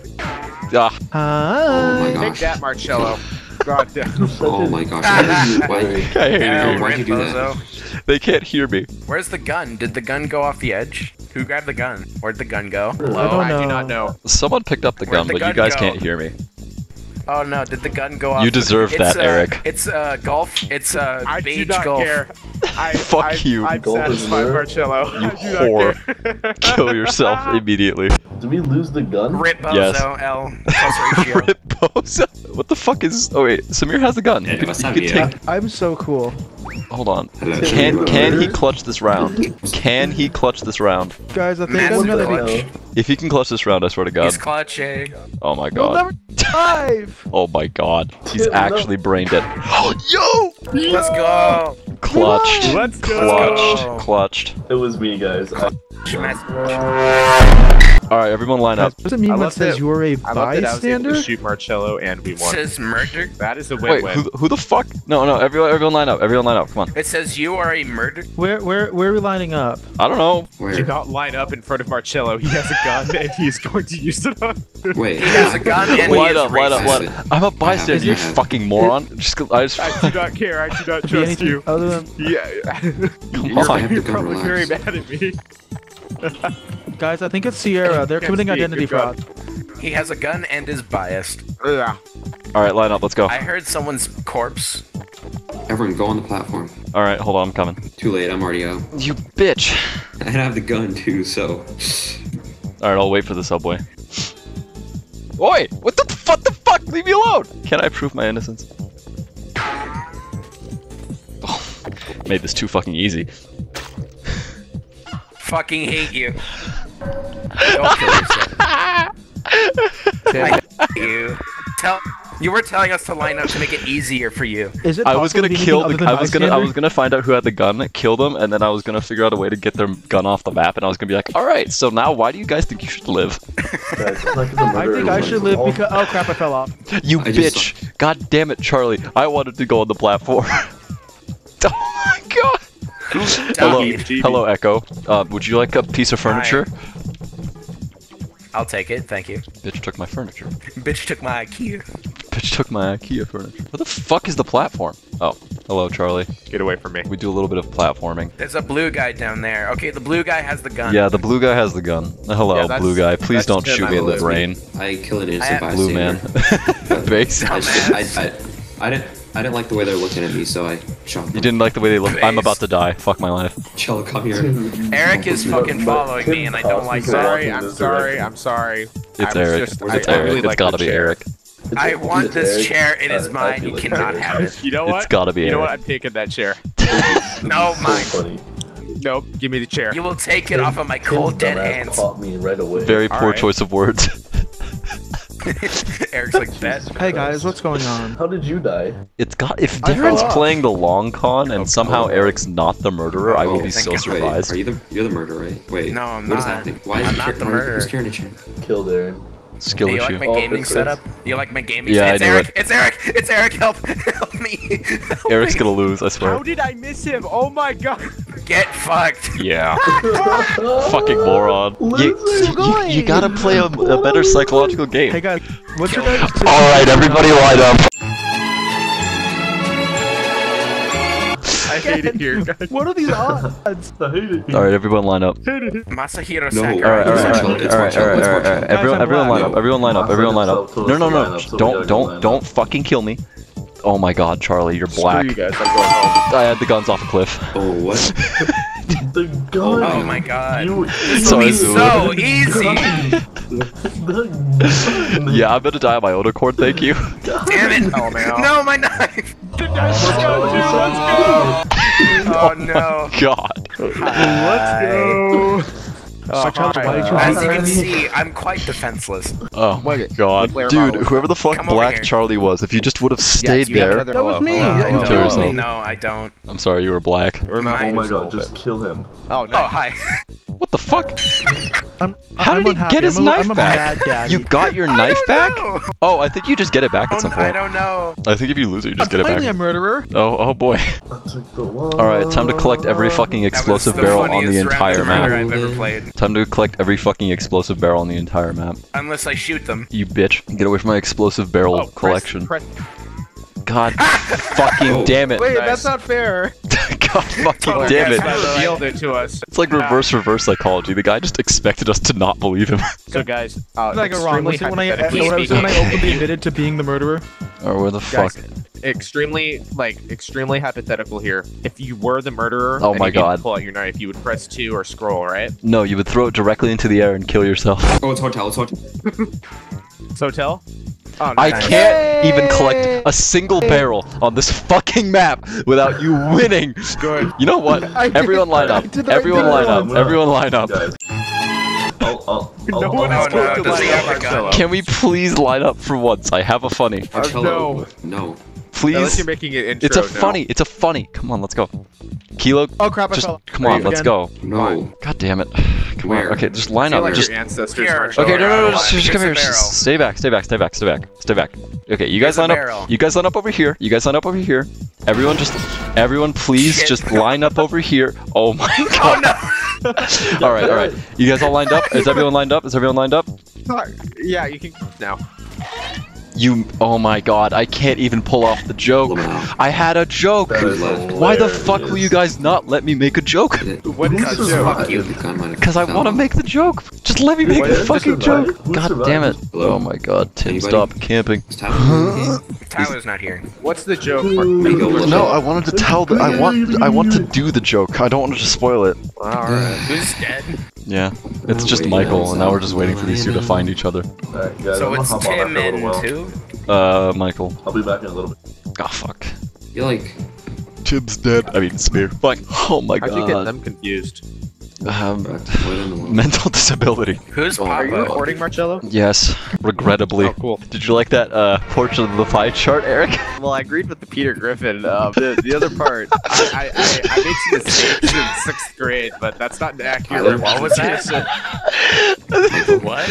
Ah, Oh my Hi. Take gosh. that, Marcello. God damn. Oh my gosh. Why did you, why, I hate Yeah, you. why'd you do that? They can't hear me. Where's the gun? Did the gun go off the edge? Who grabbed the gun? Where'd the gun go? I Hello? don't I do know. not know. Someone picked up the Where'd gun, the but you guys go? can't hear me. Oh no, did the gun go off? You deserve it's, that, uh, Eric. It's uh, golf. It's uh, I do not golf. care. I, Fuck I, you. I'm Golf satisfied. Marcello. You I do whore. not care. Kill yourself immediately. Did we lose the gun? Rip bozo Yes. L plus ratio. Rip Bozo. What the fuck is? Oh wait, Samir has the gun. You Yeah, can, what's you can take. I'm so cool. Hold on. Can can he clutch this round? Can he clutch this round? Guys, I think Massive I'm gonna be. If he can clutch this round, I swear to God. He's clutch, eh? Oh my We'll God. never dive. Oh my God. He's Dude, no. actually brain dead. Yo! Let's go. Clutched. Let's go. Clutched. Clutched. It was me, guys. I- All right, everyone line up. Does it mean I when says that- you are a love that I was able bystander? to shoot Marcello and we won. Says murder. That is a Wait, win-win. who, who the fuck? No, no, everyone, everyone line up. Everyone line up. Come on. It says you are a murder. Where, where, where are we lining up? I don't know. Do Where? not line up in front of Marcello. He has a gun and he's going to use it on. Wait. He has a gun and he Line is up, line up, racist. line up. I'm a bystander, you fucking moron. Just, I just. I do not care. I do not trust you. other than Yeah. Come You're, I on. You're gun, probably very relax. mad at me. guys. I think it's Sierra. They're committing identity fraud. He has a gun and is biased. Yeah. All right, line up. Let's go. I heard someone's corpse. Everyone, go on the platform. All right, hold on. I'm coming. Too late, I'm already out. You bitch. I have the gun too, so. All right, I'll wait for the subway. Oi! What the fuck? The fuck? Leave me alone! Can I prove my innocence? Oh, made this too fucking easy. Fucking hate you. Don't kill yourself. I hate you. Tell. You were telling us to line up to make it easier for you. Is it I was gonna to be anything kill the. than I was gonna. I was gonna find out who had the gun, kill them, and then I was gonna figure out a way to get their gun off the map. And I was gonna be like, all right, so now why do you guys think you should live? guys, it's not 'cause I'm I murdering think I should live because. Oh crap! I fell off. You I just bitch! God damn it, Charlie! I wanted to go on the platform. oh my god! Hello, hello, Echo. Uh, would you like a piece of furniture? I'll take it, thank you. Bitch took my furniture. Bitch took my IKEA. Bitch took my IKEA furniture. What the fuck is the platform? Oh, hello, Charlie. Get away from me. We do a little bit of platforming. There's a blue guy down there. Okay, the blue guy has the gun. Yeah, the blue guy has the gun. Hello, Yeah, blue guy. Please don't shoot me in the believe. brain. I kill an I innocent have- Blue man. bystander. Base. I, I, I, I didn't. I didn't like the way they're looking at me, so I shot them. You didn't like the way they look. I'm about to die. Fuck my life. Chill, come here. Eric is fucking following me, and I don't like that. Sorry, in I'm sorry. I'm sorry. It's I was Eric. just- it's I- I Eric. really it's like gotta be chair. Eric. It's- I want this Eric. chair. It is I- I mine. feel You like cannot have it. You know what? It's gotta be You know Eric. what? I'm taking that chair. No, so mine. Nope, give me the chair. You will take it off of my cold dead hands. Caught me right away. Very poor right. choice of words. Eric's like that. Hey guys, what's going on? How did you die? It's got if I Darren's playing the long con and oh, somehow oh. Eric's not the murderer, I will oh, be thank so God. Wait, surprised. are you the you're the murderer, right? Wait. No, I'm What is not. happening? Why I'm is not Kieran- the why- murderer. Who's Kieran a chair? Killed Aaron. Skill Do you issue. like my Oh, gaming it's setup? You like my gaming Yeah, I setup? knew It's Eric! It's Eric! It's Eric! Help! Help me! Help Eric's me. gonna lose, I swear. How did I miss him? Oh my god! Get fucked! Yeah. Fucking moron. You, you, you, you gotta play a, a better psychological game. Hey guys, what's your guys? Alright, everybody line up. I here, guys. What are these odds? I hate it. Alright, everyone line up. Masahiro No. Sakurai. Alright, alright, It's alright, Marcello, it's alright, Marcello, alright, it's alright, alright. Everyone, everyone line up, everyone line up, No. everyone line up. No, no, no, up, so we don't, don't, don't fucking kill me. Oh my god, Charlie, you're black. Screw you guys. I'm going home. I had the guns off a cliff. Oh, what? The gun. Oh my god. You, This Sorry, will be so easy. the gun. Yeah, I'm gonna die on my own accord, thank you. Damn it. Oh, man. No, my knife. Oh no. Oh god. Let's why Uh, did uh, you As you can see, I'm quite defenseless. Oh my god. Dude, whoever the fuck Come Black here. Charlie was, if you just would have stayed you there. That was me. Hello. Yeah, you Kill killed yourself. me. No, I don't. I'm sorry, you were black. We're not Oh my a god, little just kill him. Oh, Oh, hi. What the fuck? I'm, How I'm did he get his I'm knife a back? You got your knife back? know. Oh, I think you just get it back at some point. I don't know. I think if you lose it, you just I'm get it back. Finally, a murderer. Oh, oh boy. I took the one. Alright, time to collect every fucking explosive barrel on the entire map. I've ever played. Time to collect every fucking explosive barrel on the entire map. Unless I shoot them. You bitch. Get away from my explosive barrel Oh, press- collection. press- God fucking damn it. Wait, Nice. that's not fair. God fucking Oh, damn it. by. Revealed it to us. It's like reverse reverse psychology. The guy just expected us to not believe him. So, guys, uh, Did I go wrong? Was it when I, extremely was when I hypothetically openly admitted to being the murderer? or where the fuck? Guys, extremely like extremely hypothetical here. If you were the murderer, Oh and my you didn't God. pull out your knife, you would press two or scroll, right? No, you would throw it directly into the air and kill yourself. Oh, it's hotel. It's hotel. it's tell. Oh, I nice. can't even collect a single barrel on this fucking map without you winning. Good. You know what? Everyone line up. did the right Everyone line up. Everyone line up. Oh, oh, oh, no one I'll- is Oh, no, to line up have a gun? Marcello. Can we please line up for once? I have a funny. Marcello. No. Unless Please. you're making it intro. It's a now. funny. It's a funny. Come on, let's go. Kilo, Oh crap! I just fell. come on, let's Again. go. No. God damn it. Come Where? on. Okay, just line up. like Just your ancestors. Here. Okay, no, no, no, just, just come here. Just stay back, stay back, stay back, stay back, stay back. Okay, you guys Here's line up. You guys line up over here. You guys line up over here. Everyone just, everyone, please Shit. just line up over here. Oh my god. Oh god. no! all right, all right. You guys all lined up? Is everyone lined up? Is everyone lined up? Yeah, you can now. You. Oh my god. I can't even pull off the joke. Lamau. I had a joke. Why the fuck will you guys not let me make a joke? What is that joke? Fuck you. Because I want to make the joke. Just let me make Why the fucking joke. God damn it. Oh my god. Tim, Anybody? stop camping. Tyler's not here. What's the joke? No, I wanted to tell the. I want. I want to do the joke. I don't want to just spoil it. Alright. Who's dead? Yeah, it's just wait, Michael, and now we're just waiting for these two to find each other. Alright, guys, So I'm gonna it's hop on Tim after a little and while. two? Uh, Michael. I'll be back in a little bit. Oh fuck. You're like. Tim's dead. I mean, Spear. Fuck. Oh my How'd you get god. them confused? Um, What in the world? mental disability. Who's Oh, Are you Papa? recording, Marcello? Yes, regrettably. Oh, cool. Did you like that uh, portrait of the pie chart, Eric? Well, I agreed with the Peter Griffin. Uh, the, the other part, I, I, I, I made some mistakes in sixth grade, but that's not an accurate. What was that? What?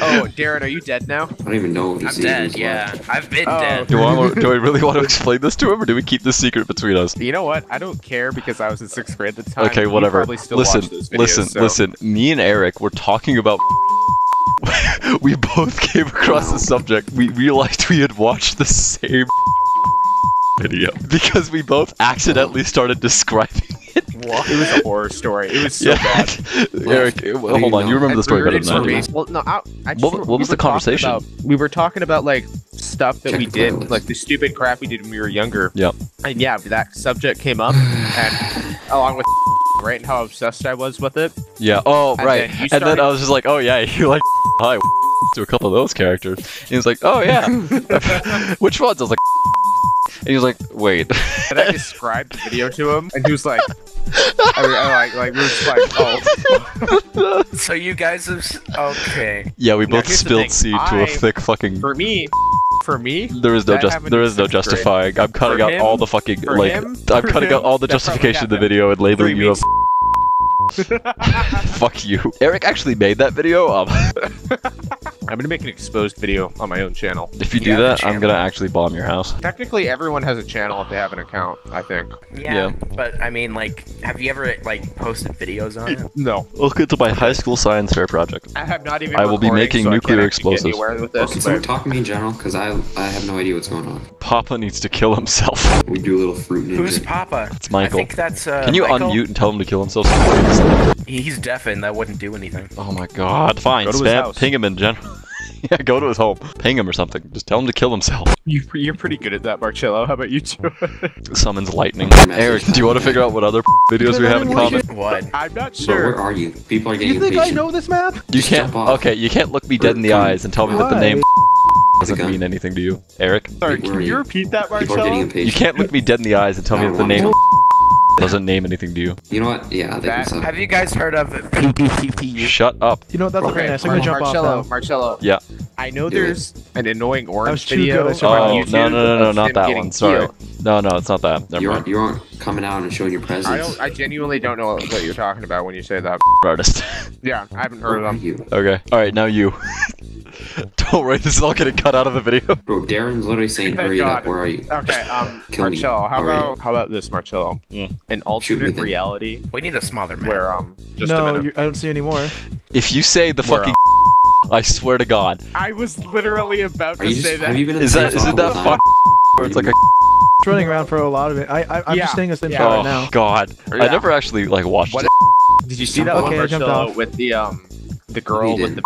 Oh, Darren, are you dead now? I don't even know. if I'm dead, yeah. left. I've been Oh, dead. Do, you want, do I really want to explain this to him, or do we keep this secret between us? You know what? I don't care because I was in sixth grade at the time. Okay, whatever. Probably still Listen, watch those videos, listen, so- listen. Me and Eric were talking about. we both came across the subject. We realized we had watched the same video because we both accidentally started describing it. It was a horror story. It was so yeah, bad. Eric. well, hold on, you remember the story better than I do. Well, no, I, I just, What- what we was the conversation? About, we were talking about like stuff that Check we did, like the stupid crap we did when we were younger. Yeah. And yeah, that subject came up, and along with right and how obsessed I was with it. Yeah. Oh, And right. then you And then I was just like, oh yeah, you like hi to a couple of those characters. And he was like, oh yeah, which ones? I was like, and he was like, wait. And I described the video to him, and he was like, I, mean, I like, like we were just like, oh. So you guys have. Okay. yeah, we Now, both here's spilled thing. seed to a thick fucking. For me, for me, There is no just. There is no grade. justifying. I'm cutting For out him- all the fucking like. him- I'm cutting him, out all the justification of the video and labeling you a. Fuck you. Eric actually made that video. Um, I'm gonna make an exposed video on my own channel. if you do that, I'm gonna actually bomb your house. Technically, everyone has a channel if they have an account. I think. Yeah, Yeah. But I mean, like, have you ever like posted videos on it? No, Welcome to my high school science fair project. I have not even. I will be making so nuclear can't actually get explosives. anywhere with this, can someone but- talk to me in general? Because I I have no idea what's going on. Papa needs to kill himself. We do a little fruit ninja. Who's Papa? It's Michael. I think that's. Uh, Can you Michael? unmute and tell him to kill himself? He's deaf and that wouldn't do anything. Oh my god. Fine, Go spam. Ping him in general. yeah, go to his home, ping him or something. Just tell him to kill himself. You, you're pretty good at that, Marcello. How about you two? Summons lightning. Eric, do you want to figure out what other videos we have in common? What? I'm not Bro, where sure. are you? People are getting You think I know this map? You Just can't. Okay, you can't look me dead in the Come- eyes and tell me that the name doesn't mean anything to you, Eric. Sorry, can you you? repeat that, People are Marcello? You can't look me dead in the eyes and tell me that the name want doesn't name anything to you. You know what? Yeah, they can That, suck. have you guys heard of PPPP? Shut up. You know what? That's Okay, okay. nice. I'm gonna jump off Marcello, now. Marcello. Yeah. I know Do there's an annoying orange video good, I should on Oh no no no no not that one. Sorry. killed. No no it's not that. Never you aren't, you aren't coming out and showing your presence. I don't. I genuinely don't know what you're talking about when you say that. Artist. Yeah, I haven't heard of are them. you? okay. All right now you. Don't worry. This is all getting cut out of the video. Bro, Darren's literally saying, Thank hurry it up. Where are you? Okay, um, Kill me Marcello, how already. about how about this, Marcello? Yeah. An alternate reality We need a smaller map. where um, just a no, minute. I don't see any more. If you say the Where, fucking, I swear to God, I was literally about Are to you say just, that. have you been is the that same is it that fuck time? where it's like a running around for a lot of it. I, I I'm Yeah. just staying as info Yeah. right oh now. God, I never actually like watched. What it. Did you see that Jump one, off. Okay, I jumped Marcello, off. with the um, the girl with the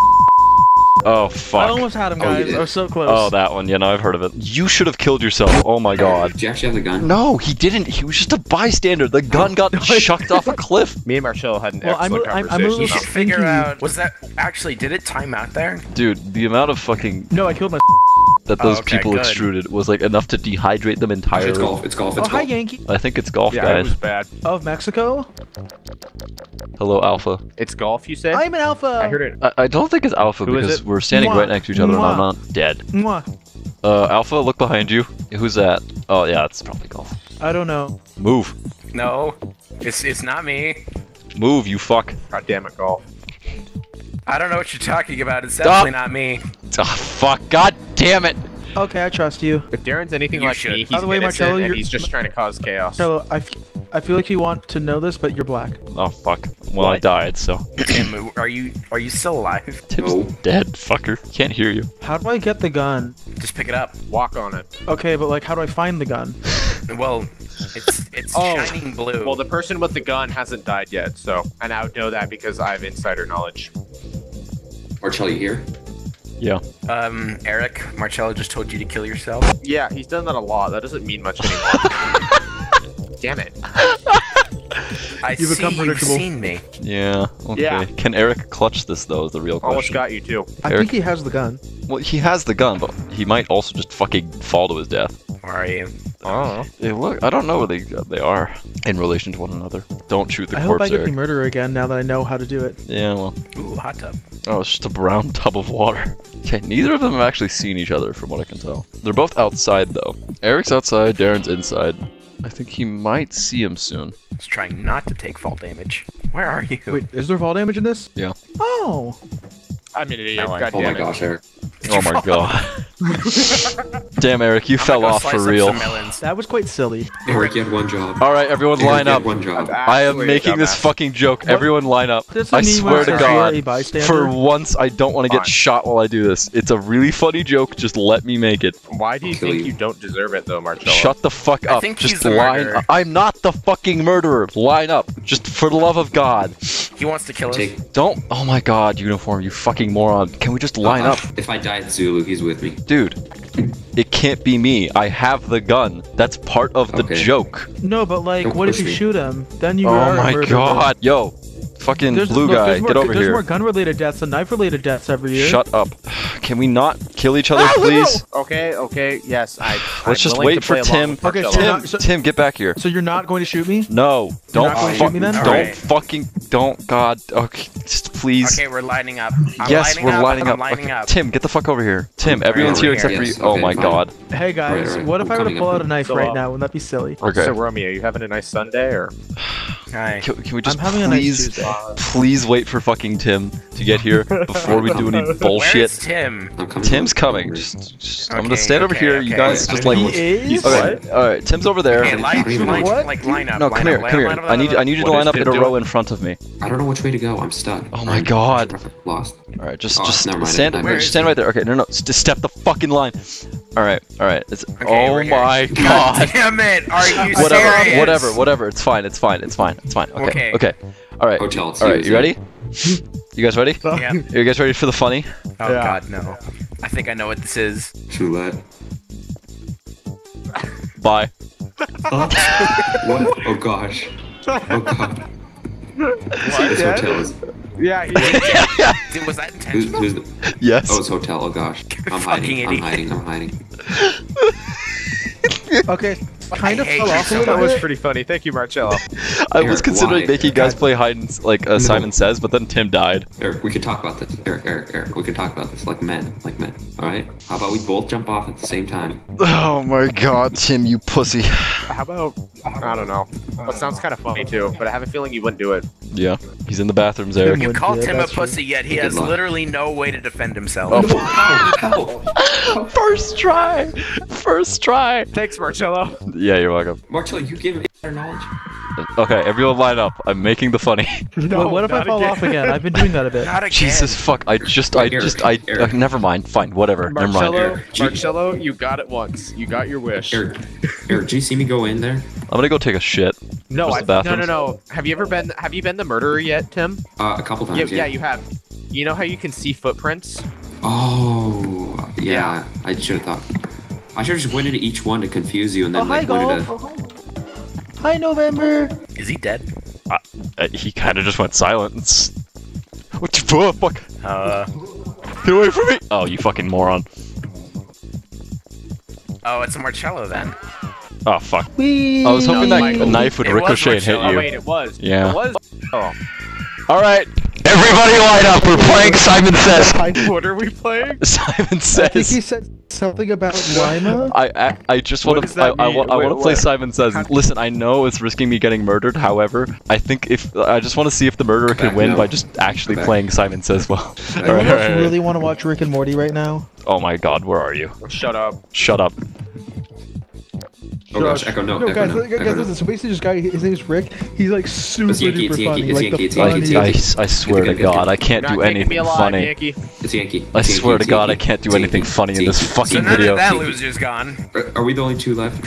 didn't. Oh I almost had him, Oh, guys. did. I was so close. Oh that one. Yeah, no, I've heard of it. You should have killed yourself. Oh my God. Did you actually have the gun? No, he didn't. He was just a bystander. The gun got chucked off a cliff. Me and Marcello had an Well, I'm excellent a- I'm- I'm a little You should figure Thinking- out. Was that actually? Did it time out there? Dude, the amount of fucking No, I killed my. that Oh, those okay, people good. extruded was like enough to dehydrate them entirely. It's golf. It's golf. Oh, It's hi. Yankee. I think it's golf, yeah, it was bad. Of Mexico. Hello, Alpha. It's golf, you say? I'm an alpha. I heard it. I, I don't think it's Alpha Who is because it? we're standing Mwah. right next to each other and I'm Mwah. not dead. Mwah. Uh, Alpha, look behind you. Who's that? Oh yeah, it's probably golf. I don't know. Move, No, it's it's not me. move, you fuck. God damn it, golf. I don't know what you're talking about. It's definitely not me. Ah, fuck. God damn it. Okay, I trust you. If Darren's anything You like should. me, he's By the way, Marcello, and you're- he's just trying to cause chaos. So I, f- I feel like you want to know this, but you're black. Oh fuck. Well, I died, so are you are you still alive? Tim's No. dead, fucker. Can't hear you. How do I get the gun? Just pick it up. Walk on it. Okay, but like, how do I find the gun? Well, it's it's Oh. shining blue. Well, the person with the gun hasn't died yet, so and I would know that because I have insider knowledge. Marcello, you here? Yeah. um, Eric, Marcello just told you to kill yourself. Yeah, he's done that a lot. That doesn't mean much anymore. Damn it. I You see become you've predictable. seen me. Yeah. Okay. Yeah. Can Eric clutch this though? Is the real question. Almost question. got you too. I Eric? think he has the gun. Well, he has the gun, but he might also just fucking fall to his death. Where are you? Oh. Hey, look, I don't know where they uh, they are in relation to one another. Don't shoot the I hope I get Eric. the murderer again now that I know how to do it. Yeah, well, Ooh, hot tub. oh, it's just a brown tub of water. Okay, neither of them have actually seen each other, from what I can tell. They're both outside, though. Eric's outside, Darren's inside. I think he might see him soon. He's trying not to take fall damage. Where are you? Wait, is there fall damage in this? Yeah. Oh. I'm an idiot. Oh my- God Oh my damn it. gosh, Eric. Oh my god. Damn, Eric, you I'm fell off for slice real. some melons. That was quite silly. Eric, you had one job. All right, everyone, Eric, line up. one job. I am making this fucking joke. Everyone, line up. Does I it mean swear when to it says you are God, bystander? For once, I don't want to get shot while I do this. It's a really funny joke. Just let me make it. Why do you kill think you. you don't deserve it though, Marcello? Shut the fuck I up. think he's Just the line. murderer. I'm not the fucking murderer. Line up. Just for the love of God. He wants to kill us. Take. Don't. Oh my God, uniform. You fucking moron. Can we just line Uh, up, If I die at Zulu, he's with me. dude? It can't be me. I have the gun. That's part of the Okay. joke. No, but like, Don't what if push you me. shoot him? Then you Oh are a my murderer. God. Yo, fucking There's, blue look, guy, more, get over there's here. more gun-related deaths than knife-related deaths every year. Shut up. Can we not kill each other, Ah, no! please? Okay, okay, yes, I. Let's I'm just wait for Tim. Okay, so Tim, not- so- Tim, get back here. So you're not going to shoot me? No, don't not going to shoot me then? Don't Alright. fucking. Don't. God. Okay, just please. Okay, we're lining up. I'm yes, lining we're up. lining up. lining Okay, up. Tim, get the fuck over here. Tim, Okay, everyone's over here here. except for Yes, you. Oh my fine. god. Hey guys, Right, right. what if I'm I were to pull out a knife So, right uh, now? Wouldn't that be silly? Okay. So Romeo, are you having a nice Sunday or? Hi. Can, can we just I'm having a nice please, please wait for fucking Tim to get here before we do any bullshit. Where's bullshit? Tim? Tim's coming. worry. Just, just, I'm gonna Okay, stand over okay, here. You okay. guys just like. he is. Okay. All right. Tim's over there. Okay, line, I don't even line. What? like line up. No, line come up, here, line come up, here. up, I need, I need you to line up in a row in front of me. I don't know which way to go. I'm stuck. Oh my God. Lost. All right, just, Oh, just never mind. stand, just stand right there. Okay, no, no, just step the fucking line. All right, all right. It's, Okay, oh my God god. damn it! Are you whatever, serious? whatever, whatever. It's fine. It's fine. It's fine. It's fine. Okay, Okay. okay. All right, Hotel. all right. You ready? You guys ready? Yeah. Are you guys ready for the funny? Oh Yeah. God, no. I think I know what this is. Roulette. Bye. oh. What? Oh gosh. Oh god. This hotel is. Yeah, he, Dude, was that Who's, intentional? who's the, Yes. oh, it's hotel. Oh gosh. I'm hiding. I'm idiot. hiding. I'm hiding. Okay, kind of hate fell you off so that was pretty funny. Thank you, Marcello. I was considering why? making guys play hide and like uh, Simon Says, but then Tim died. Eric, we could talk about this. Eric, Eric, Eric, we could talk about this like men, like men. All right? How about we both jump off at the same time? Oh my god, Tim, you pussy. How about I don't know. That sounds kind of funny too, but I have a feeling you wouldn't do it. Yeah, he's in the bathrooms, Eric. You Would called do it, him a pussy, yet he has literally no way to defend himself. Ow, First try! First try! Thanks, Marcello. Yeah, you're welcome. Marcello, you gave me better knowledge. Okay, everyone line up. I'm making the funny. Wait, what if I fall again. off again? I've been doing that a bit. Not again. Jesus fuck, I just, I Eric, just, I, Eric. uh, never mind, fine, whatever, never mind. Marcello, Eric. Marcello, you got it once. You got your wish. Eric, Eric, do you see me go in there? I'm gonna go take a shit. No, I, no, no, no. Have you ever been? Have you been the murderer yet, Tim? Uh, a couple times. Yeah, times. yeah, you have. You know how you can see footprints? Oh, yeah. I should have thought. I should have just went into each one to confuse you and then Oh, hi, like went Golf. into. Hi, November. Is he dead? Uh, he kind of just went silent. What the oh, fuck? Uh, Get away from me! Oh, you fucking moron. oh, it's a Marcello then. Oh, fuck. Wee. I was hoping No, that Michael. knife would It ricochet and hit Marcello. Oh wait, it was. Yeah. It was. Oh. Alright, everybody line up. We're playing Simon Says. what are we playing? Simon Says. I think he said something about Lima. I, I, I just want to I, that I, mean? I want to play? Simon Says. Listen, I know it's risking me getting murdered. However, I think if I just want to see if the murderer can win now. by just actually Back. playing Simon Says well. Back. All right, Anyone all right, really want to watch Rick and Morty right now? Oh my God, where are you? Shut up. Shut up. Oh gosh, Echo no. No, Echo guys, no. guys, Echo guys no. listen. So basically, this guy, his name is Rick. He's like super Yankee, duper funny, it's like Yankee, the it's Yankee, I, funniest. I swear to Get the- get God, I can't do not keeping me anything alive, funny. Yankee. It's Yankee. I swear to God, I can't do anything funny in this Yankee. So fucking none video. of that loser's gone. Are- Are we the only two left?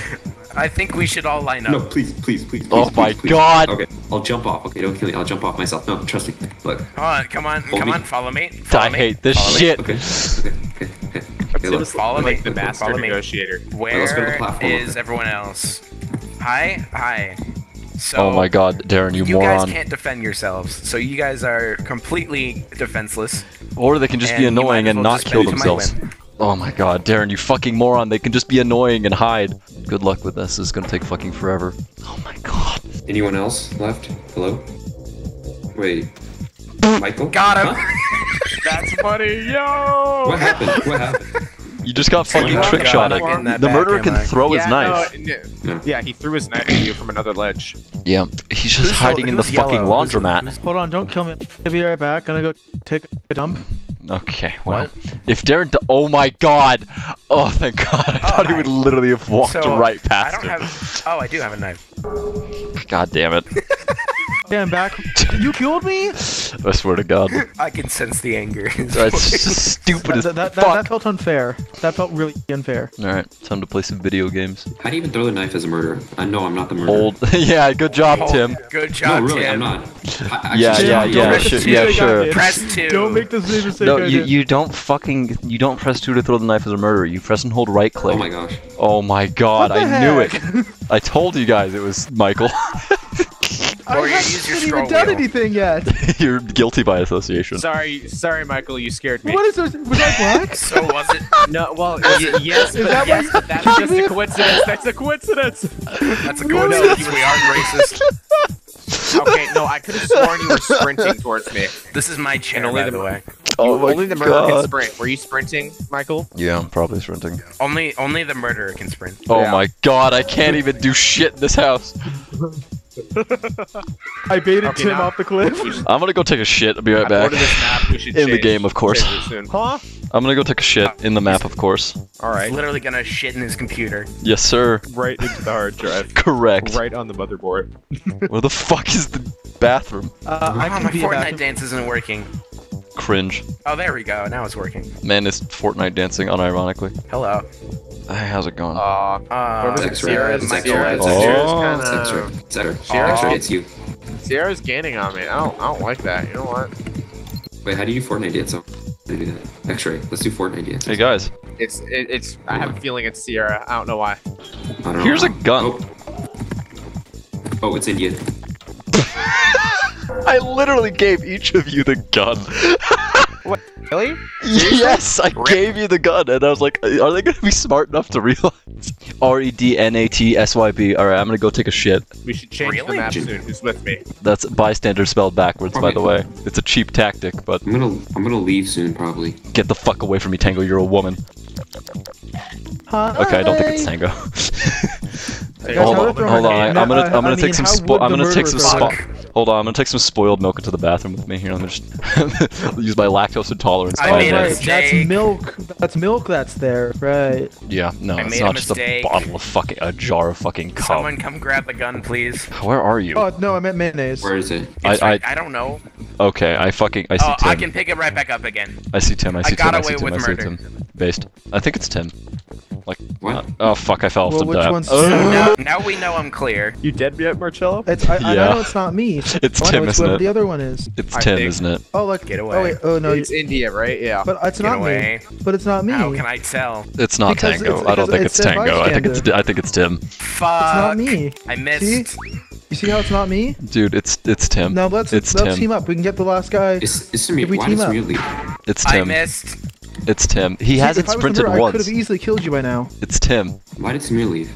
I think we should all line up. No, please, please, please. Oh please, my please, please. God. Okay, I'll jump off. Okay, don't kill me. I'll jump off myself. No, trust me. Look. Hold on, come on, Hold come me. on, follow me. Follow I me. hate this follow me. shit. Okay. Okay. Okay. Okay. Okay. Look. Follow me. like the master Follow me. negotiator. let's go to the Where platform. is everyone else? Hi, hi. So Oh my God, Darren, you, You moron. guys can't defend yourselves, so you guys are completely defenseless. Or they can just be annoying and well not kill bet you might themselves. Oh my god, Darren, you fucking moron. They can just be annoying and hide. Good luck with this. This is gonna take fucking forever. Oh my god. Anyone else left? Hello? Wait. Michael? Got him. Huh? That's funny, yo. What happened? What happened? You just got fucking Oh, trick God, shotted. I'm getting that The back, murderer can I? throw his yeah, knife. No, n- No. yeah, he threw his knife at you from another ledge. Yeah, he's just Who's hiding in the who's fucking yellow? Who's- laundromat. Hold on, don't kill me. I'll be right back. Gonna go take a dump. Okay, well, if Darren, d- oh my god, oh thank god, I thought he would hi. literally have walked So, right past. I don't him. have. Oh, I do have a knife. God damn it, Yeah, I'm back. You killed me. I swear to God, I can sense the anger. in that's stupid That, as that, that, fuck. that felt unfair. That felt really unfair. All right, time to play some video games. How do you even throw the knife as a murderer? I know I'm not the murderer. Old, yeah, good job, Oh, Tim. Good job, No, job, really, Tim. I'm not. I, I Yeah, actually- yeah, Don't yeah, sure, yeah, sure. Press two. Don't make the same mistake No, you, you don't fucking you don't press two to throw the knife as a murderer. You press and hold right oh click. Oh my gosh. Oh my god, What the I knew it. I told you guys it was Michael. I Or you haven't use your even done wheel. anything yet. You're guilty by association. Sorry, sorry, Michael, you scared me. What is this? Was I black? So was it? No, well, y- yes, but, that yes, but that's just a coincidence. That's a coincidence. That's a Really? coincidence. We are racist. Okay, no, I could have sworn you were sprinting towards me. This is my chair, only by the- the way. Oh my Only the murderer can sprint. Were you sprinting, Michael? Yeah, I'm probably sprinting. Only, only the murderer can sprint. Oh Yeah. my god, I can't even do shit in this house. I baited Okay, Tim now- off the cliff. I'm gonna go take a shit. I'll be right back. ordered this map. We should In the game, of course. change it soon. Huh? I'm gonna go take a shit in the map, of course. All right, He's literally gonna shit in his computer. Yes, sir. right into the hard drive, Correct. right on the motherboard. Where the fuck is the bathroom? Uh, I oh, can my be Fortnite bathroom. dance isn't working. Cringe. Oh, there we go. Now it's working. Man is Fortnite dancing unironically. Hello. Hey, how's it going? Uh, Uh, was it? X-ray. Sierra's- It's Michael- X-ray. It's Oh. X-ray. Sierra's It's kind of It's X-ray. Sierra- X-ray you. Sierra's gaining on me. I don't, I don't like that. You know what? Wait, how do you Fortnite dance? So They do that. X-ray. Let's do Fortnite. Yeah. Hey guys, It's it, it's. I have a feeling it's Sierra. I don't know why. Don't know here's a gun. Oh. oh, it's India. I literally gave each of you the gun. What? Really? yes, I gave you the gun, and I was like, are they gonna be smart enough to realize? R E D N A T S Y B. All right, I'm gonna go take a shit. We should change Really? the map soon. Who's with me? That's bystander spelled backwards, by the way. It's a cheap tactic, but I'm gonna I'm gonna leave soon probably. get the fuck away from me, Tango. You're a woman. Hi. Okay, I don't think it's Tango. Hey, Guys, hold on, would throw hold her on. name? I'm gonna, I- I'm gonna I take mean, some, how spo- I'm gonna take some. fuck? Hold on, I'm gonna take some spoiled milk into the bathroom with me. Here, let me just use my lactose intolerance. I made a right, mistake. that's milk. That's milk that's there. Right. Yeah, no, I it's made a not just a bottle of fucking, a jar of fucking cum. Someone come grab the gun, please. Where are you? Oh no, I meant mayonnaise. Where is it? I- I- I don't know. Okay, I fucking, I see Oh, Tim. I can pick it right back up again. I see Tim. I see got Tim. I see away Tim. with I see murder. Tim. Based. I think it's Tim. Like, What? uh, oh fuck! I fell off Well, the which dive. one's- So Oh, now, now we know I'm clear. You dead yet, Marcello? It's I, I Yeah. know it's not me. It's I know Tim, it's isn't it? the other one is. it's I Tim, think- isn't it? Oh, look, Get Oh away. wait. Oh no. it's India, right? Yeah. But it's Get not away. me. But it's not me. How can I tell? It's not Because Tango. it's- I don't think it it's Tango. I think it's. I think it's Tim. Fuck. It's not me. I missed. See? You see how it's not me? Dude, it's it's Tim. Now let's It's let's Tim. team up. We can get the last guy. It's it's me. If we Why team does up. me leave? It's I Tim. missed. It's Tim. He See, hasn't if I was the sprinted murderer, I could have easily killed you by now. It's Tim. Why did Samir leave?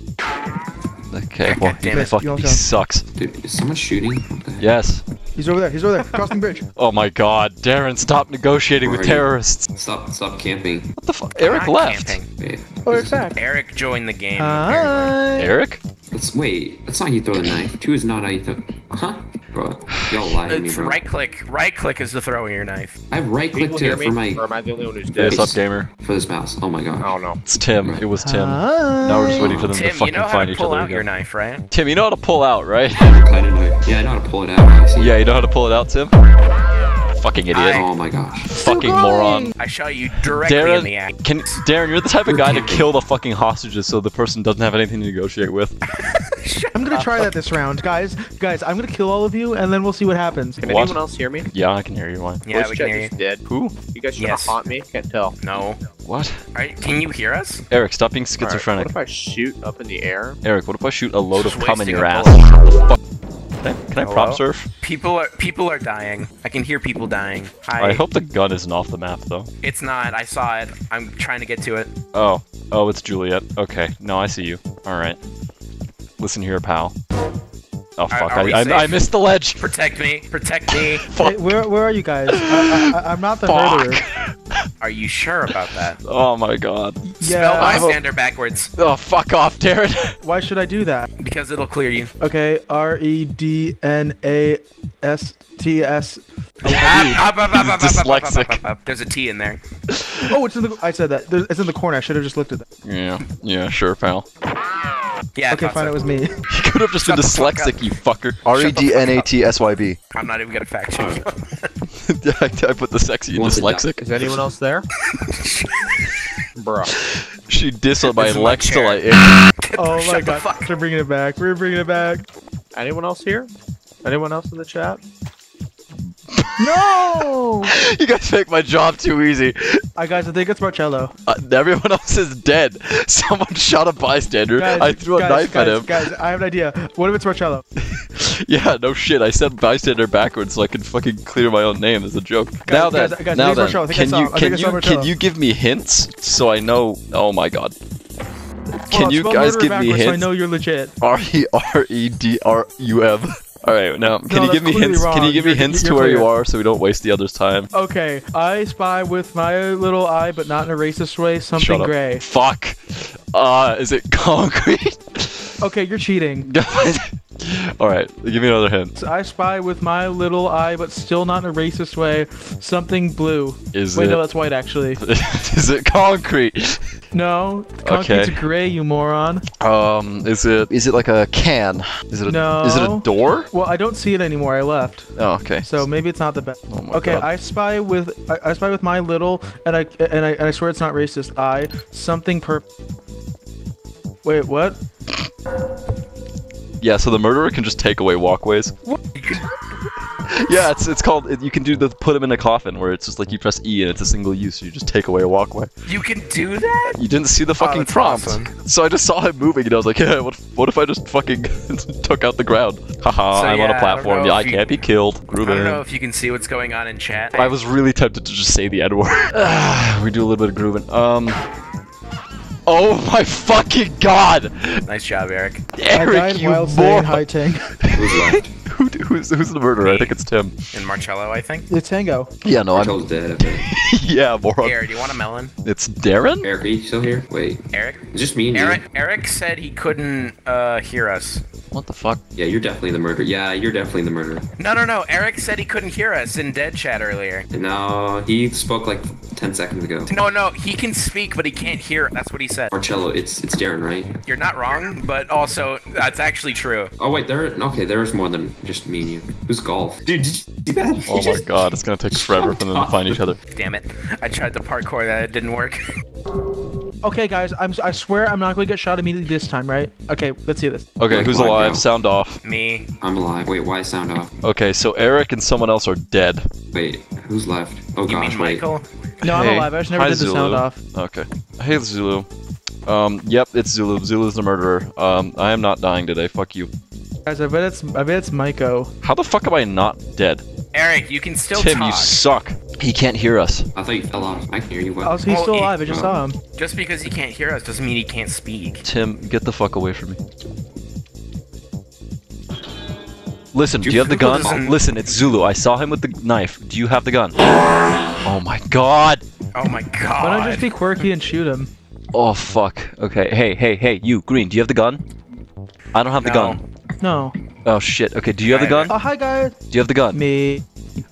Okay, well, damn he it. fucking he sucks. Dude, is someone shooting? What the heck? Yes. He's over there. He's over there. Crossing bridge. Oh my God, Darren, stop negotiating Where with are you? terrorists. Stop stop camping. What the fuck? Eric left. camping. Wait, Oh, this it's back. Eric joined the game. apparently. Hi. Eric? Let's wait. That's not how you throw the knife. Two is not how you throw. Huh? Bro, y'all lie to me, bro. right click. Right click is the throwing your knife. I right clicked hear it me, for my or am I the only one who's dead? what's up, gamer? for this mouse. Oh my I god. don't know. It's Tim. It was Tim. Hi. Now we're just waiting for them to Tim, you fucking know how find to each pull other out your knife, right? Tim, you know how to pull out, right? I know. Yeah, I know how to pull it out. Yeah, you know how to pull it out, Tim? Fucking idiot. Oh my gosh. fucking moron. I shot you directly in the Darren, can Darren, you're the type of guy to kill the fucking hostages so the person doesn't have anything to negotiate with. I'm gonna try that this round, guys. Guys, I'm gonna kill all of you, and then we'll see what happens. Can What? anyone else hear me? Yeah, I can hear you. Why? Yeah, Voice we can hear you. dead. Who? You guys trying Yes. to haunt me? Can't tell. No. What? Alright, can you hear us? Eric, stop being Alright, schizophrenic. what if I shoot up in the air? Eric, what if I shoot a load of cum in your ass? Bullet. Can I, can I prop surf? People are people are dying. I can hear people dying. Hi. I hope the gun isn't off the map though. It's not. I saw it. I'm trying to get to it. Oh, oh, it's Juliet. Okay, no, I see you. All right. Listen here, pal. Oh fuck! are we I, I, I missed the ledge. Protect me. Protect me. Fuck. Hey, where where are you guys? I, I, I'm not the murderer. Fuck. Are you sure about that? Oh my god. Spell Yeah. I hope- bystander backwards Oh fuck off, Darren. Why should I do that? because it'll clear you. Okay. R E D N A S T S. Ah, Dyslexic. Ah, ah. There's a T in there. Oh, it's in the. I said that. There- It's in the corner. I should have just looked at that. yeah, yeah, sure, pal. Yeah. I Okay, thought fine. It was me. You could have just been Shut the fuck dyslexic, you fucker. R E D N A T S Y B. I'm not even gonna fact check. you. I I put the sexy in Wants to die. dyslexic. Is anyone else there? Bro. She dissed my This lex till I ate. Oh my god. fuck. We're bringing it back. We're bringing it back. Anyone else here? Anyone else in the chat? No. You guys make my job too easy. I guys, I think it's Marcello. Uh, everyone else is dead. Someone shot a bystander. Guys, I threw a guys, knife guys, at him. Guys, I have an idea. What if it's Marcello? Yeah, no shit. I said bystander backwards so I can fucking clear my own name as a joke. now then, now then, it's Marcello. I think I can you can you can you give me hints so I know? Oh my god. Can on, you guys give me hints? So I know you're legit. R E R E D R U M. All right, now can No, you give me hints? Can you give me You're- hints to you're where you are so we don't waste the other's time? Okay, I spy with my little eye, but not in a racist way, something gray. Fuck. Uh, is it concrete? Okay, you're cheating. All right, give me another hint. I spy with my little eye, but still not in a racist way, something blue. Is Wait, it? no, that's white actually. is it concrete? No, concrete's Okay. gray, you moron. Um, is it? Is it like a can? Is it a? No. Is it a door? Well, I don't see it anymore. I left, Oh, okay. so maybe it's not the best. Oh my Okay, God. I spy with I, I spy with my little, and I and I and I swear it's not racist. I something per. Wait, what? Yeah, so the murderer can just take away walkways. Yeah, it's it's called. It, you can do the put him in a coffin where it's just like you press E and it's a single use. So you just take away a walkway. You can do that? You didn't see the fucking that's prompt, awesome. so I just saw him moving and I was like, yeah, what? if- What if I just fucking took out the ground? Haha, So, I'm on yeah, I a platform. know Yeah, I you- can't be killed. Groovin'. I don't in. know if you can see what's going on in chat. I was really tempted to just say the N word. we do a little bit of grooving. Um. Oh my fucking god! Nice job, Eric. I Eric, died you while saying moron! hi Tank. Who's? Who, who's, who's the murderer? I think it's Tim. And Marcello, I think. It's Tango. Yeah, no, I'm. Dead. Okay. yeah, moron. Here, do you want a melon? It's Darren? Eric, are you still here? Wait, Eric? it's just me and Eric, you. Eric said he couldn't uh, hear us. What the fuck? Yeah, you're definitely the murderer. Yeah, you're definitely the murderer. No, no, no. Eric said he couldn't hear us in dead chat earlier. No, he spoke like 10 seconds ago. No, no, he can speak, but he can't hear. That's what he said. Marcello, it's it's Darren, right? You're not wrong, but also that's actually true. Oh wait, there. Okay, there's more than just me and you. Who's golf? Dude, did you see that? Oh my god, it's gonna take forever for them to find each other. Damn it! I tried the parkour that it didn't work. Okay, guys, I'm, I swear I'm not going to get shot immediately this time, right? Okay, let's see this. Okay, Like who's alive? now? Sound off. Me. I'm alive. Wait, why sound off? Okay, so Eric and someone else are dead. Wait, who's left? Oh You gosh, mean wait. Michael? No, I'm Hey, alive. I just never hi, did the sound Zulu. off. Okay. Hey, Zulu. Um, yep, it's Zulu. Zulu's the murderer. Um, I am not dying today. Fuck you. Guys, I bet it's I bet it's Maiko. How the fuck am I not dead? Eric, you can still Tim, talk. you suck. He can't hear us. I thought you fell off. I can hear you. What? Also, oh, he's Oh, still he- alive. I just saw him. Just because he can't hear us doesn't mean he can't speak. Tim, get the fuck away from me. Listen, do Dude, you have the gun? doesn't- Listen, it's Zulu. I saw him with the knife. Do you have the gun? Oh my god. Oh my god. Why don't I just be quirky and shoot him? Oh fuck. Okay. Hey, hey, hey, you, Green. Do you have the gun? I don't have the gun. No. Oh shit. Okay. Do you have the gun? Oh, hi, guys. Do you have the gun? Me.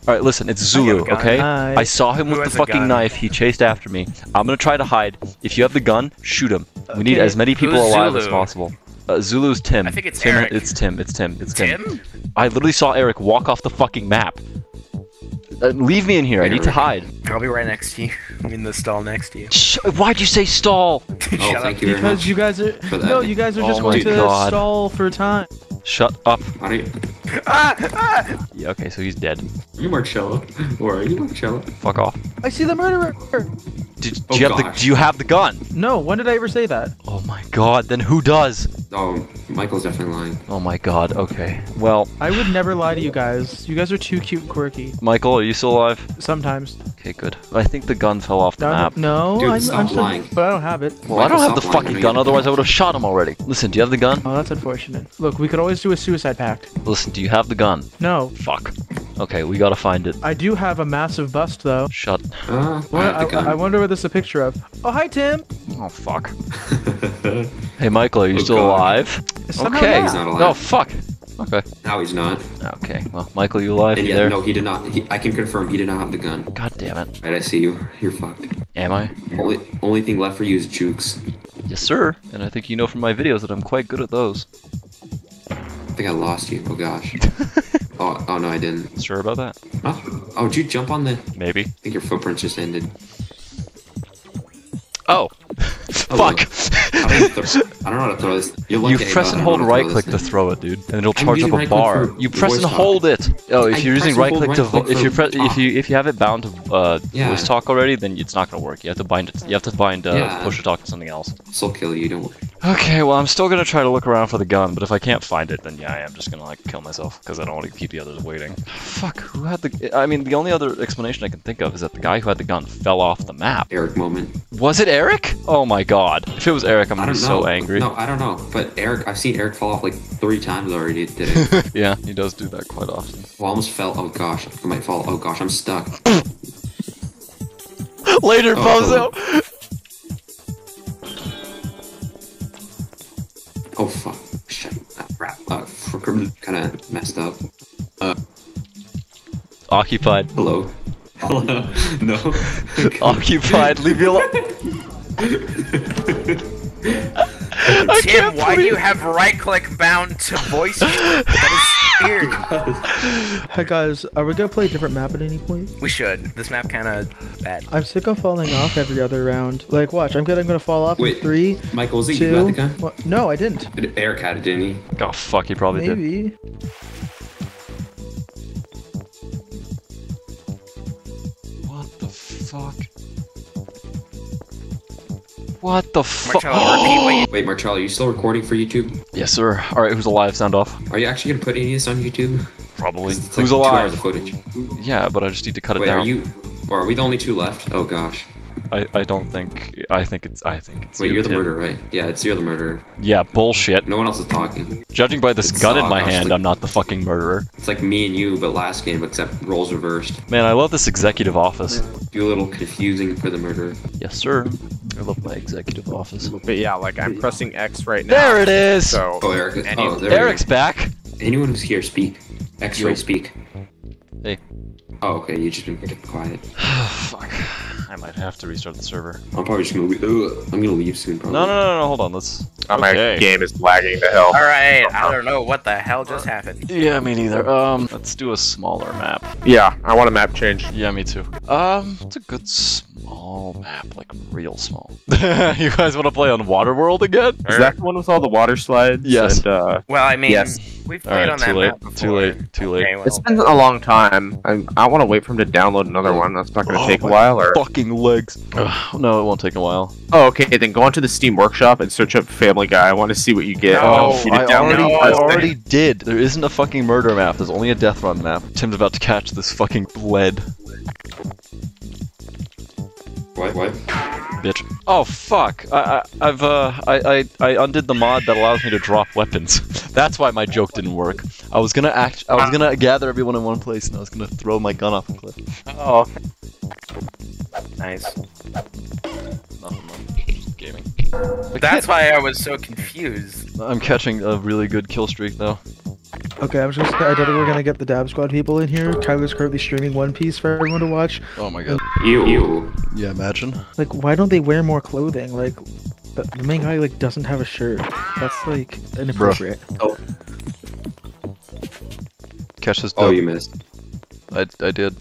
All right. Listen, it's Zulu. gun. Okay. I saw him Who with the fucking knife. He chased after me. I'm gonna try to hide. If you have the gun, shoot him. We need as many people Who's alive as possible. Uh, Zulu's Tim. I think it's Tim, Eric. It's Tim. It's Tim. It's Tim. Tim? I literally saw Eric walk off the fucking map. Uh, leave me in here. I need to hide. I'll be right next to you. I'm in the stall next to you. Sh- Why'd you say stall? Oh, Shut thank up. you Because you guys are no, you guys are Oh just my going to God. stall for a time. Shut up. How do you? Ah, ah! Yeah, okay, so he's dead. Are you Marcello? Or are you Marcello? Fuck off. I see the murderer. Did, do Oh, you have the. Do you have the gun? No, when did I ever say that? Oh my god. Then who does? Oh, Michael's definitely lying. Oh my god. Okay. Well, I would never lie to you guys. You guys are too cute and quirky. Michael, are you still alive? Sometimes. Okay, good. I think the gun fell off the No, map. no, Dude, I'm, stop I'm still- lying. but I don't have it. Well, I don't have the stop lying. I fucking gun, you- otherwise I would have shot him already. Listen, do you have the gun? Oh, that's unfortunate. Look, we could always do a suicide pact. Listen, do you have the gun? No, Fuck. Okay, we gotta find it. I do have a massive bust though. Shut. Uh, What? I I, have the gun. I wonder what this a picture of. Oh, hi Tim. Oh fuck. Hey, Michael, are you Oh, still God. alive? Somehow okay. not. He's not alive. No, fuck. Okay. now he's not. Okay. Well, Michael, you alive? And yeah, there? no, he did not. He, I can confirm he did not have the gun. God damn it. Right, I see you. You're fucked. Am I? Only only thing left for you is jukes. Yes, sir. And I think you know from my videos that I'm quite good at those. I think I lost you. Oh gosh. oh, oh no, I didn't. Sure about that? Huh? Oh, did you jump on the? Maybe. I think your footprints just ended. Oh. Fuck. How do you throw- I don't know how to throw this. You press and hold don't know how right click to throw it, dude, and it'll charge up a right bar. You press and hold it. Oh, if I you're using right click to click if you press if you if you have it bound to uh, Yeah. voice talk already, then it's not gonna work. You have to bind it. You have to bind uh, Yeah. push to talk to something else. Soul kill you. Don't worry. Okay, well I'm still gonna try to look around for the gun, but if I can't find it, then yeah, I am just gonna like kill myself because I don't want to keep the others waiting. Fuck, who had the? I mean, the only other explanation I can think of is that the guy who had the gun fell off the map. Eric moment. Was it Eric? Oh my god! If it was Eric, I'm gonna be so angry. No, I don't know. But Eric, I've seen Eric fall off like three times already today. Yeah, he does do that quite often. well, I almost fell. Oh gosh, I might fall. Oh gosh, I'm stuck. Later, Oh, bozo. Oh fuck. Shit. that crap. Uh, kind of messed up. Uh, Occupied. Hello. Hello. no. Occupied. Leave me alone. Tim, why do you have right click bound to voice? Period. hey guys, are we gonna play a different map at any point? We should. This map kind of bad. I'm sick of falling off every other round. Like, watch, I'm good. I'm gonna fall off Wait, in three. Michael, was it two, you got the gun? What? no, I didn't. Eric had it, didn't he? Oh fuck, he probably Maybe. did. Maybe. What the fuck? Marcello, repeat what you Wait, Marcello, are you still recording for YouTube? yes, sir. All right, who's alive? Sound off. Are you actually gonna put any of this on YouTube? Probably. It's like Who's two hours alive? of footage. Yeah, but I just need to cut it Wait, down. are you? Or are we the only two left? Oh gosh. I, I don't think. I think it's. I think it's. Wait, you, you're the Tim. murderer, right? Yeah, it's you're the murderer. Yeah, bullshit. No one else is talking. Judging by this It's gun in my hand, like- I'm not the fucking murderer. It's like me and you, but last game, except roles reversed. Man, I love this executive office. Do a little confusing for the murderer. Yes, sir. I love my executive office. But yeah, like I'm pressing X right now. There it is. So Oh, Eric. Oh, any- Oh, there Eric's back. Anyone who's here, speak. X-ray, speak. Hey. Oh, okay. You just been getting quiet. Fuck. I might have to restart the server. I'm probably just gonna. Ugh, I'm gonna leave soon. Probably. No, no, no, no. Hold on. Let's. uh, my Okay. game is lagging to hell. All right, I don't know what the hell just happened. Yeah, me neither. Um, let's do a smaller map. Yeah, I want a map change. Yeah, me too. Um, it's a good small map, like real small. you guys want to play on Waterworld again? Is that the one with all the water slides? Yes. And, uh, Well, I mean, Yes. we've played right, on that late. map before. Too late. Too late. Okay, well, it's been a long time. I, I want to wait for him to download another one. That's not going to Oh, take a while. Or Fucking legs. Ugh, no, it won't take a while. oh, okay. Then go onto the Steam Workshop and search up Family Guy. I want to see what you get. No, Oh, you I already, it? I already did. There isn't a fucking murder map. There's only a death run map. Tim's about to catch this fucking lead, What? What? bitch. Oh fuck! I, I I've uh I, I I undid the mod that allows me to drop weapons. That's why my joke didn't work. I was gonna act. I was gonna gather everyone in one place, and I was gonna throw my gun off a cliff. Oh, nice. Nothing, man. Just gaming. That's why I was so confused. I'm catching a really good kill streak though. Okay, I'm just. I don't think we're gonna get the Dab Squad people in here. Tyler's currently streaming One Piece for everyone to watch. Oh my god. Ew. Ew. Yeah, imagine. Like, why don't they wear more clothing? Like, the, the main guy like doesn't have a shirt. That's like inappropriate. Catch this. Oh, you missed. I I did.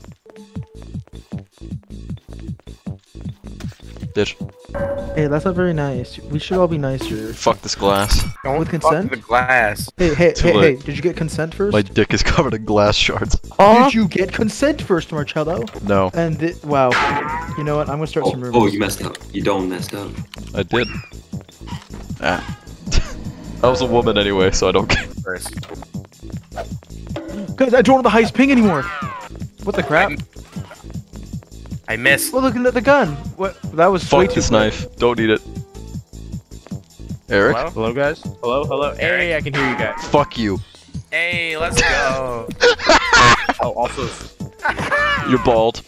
Bitch. Hey, that's not very nice. We should all be nicer. Fuck this glass. Don't With fuck consent? the glass. Hey, hey, Too hey, hey! Did you get consent first? My dick is covered in glass shards. Did you get consent first, Marcello? No, And thi- wow, you know what? I'm gonna start Oh, some rumors. oh, you messed up. You don't messed up. I did. Ah. I was a woman anyway, so I don't care. First. Guys, I don't have the highest ping anymore. What the crap? I missed. Well, look at the gun. What? That was way Fuck too this quick. knife. Don't need it. Eric? Hello? hello guys. Hello, hello. Hey, I can hear you guys. Fuck you. Hey, let's go. Oh, also, You're bald.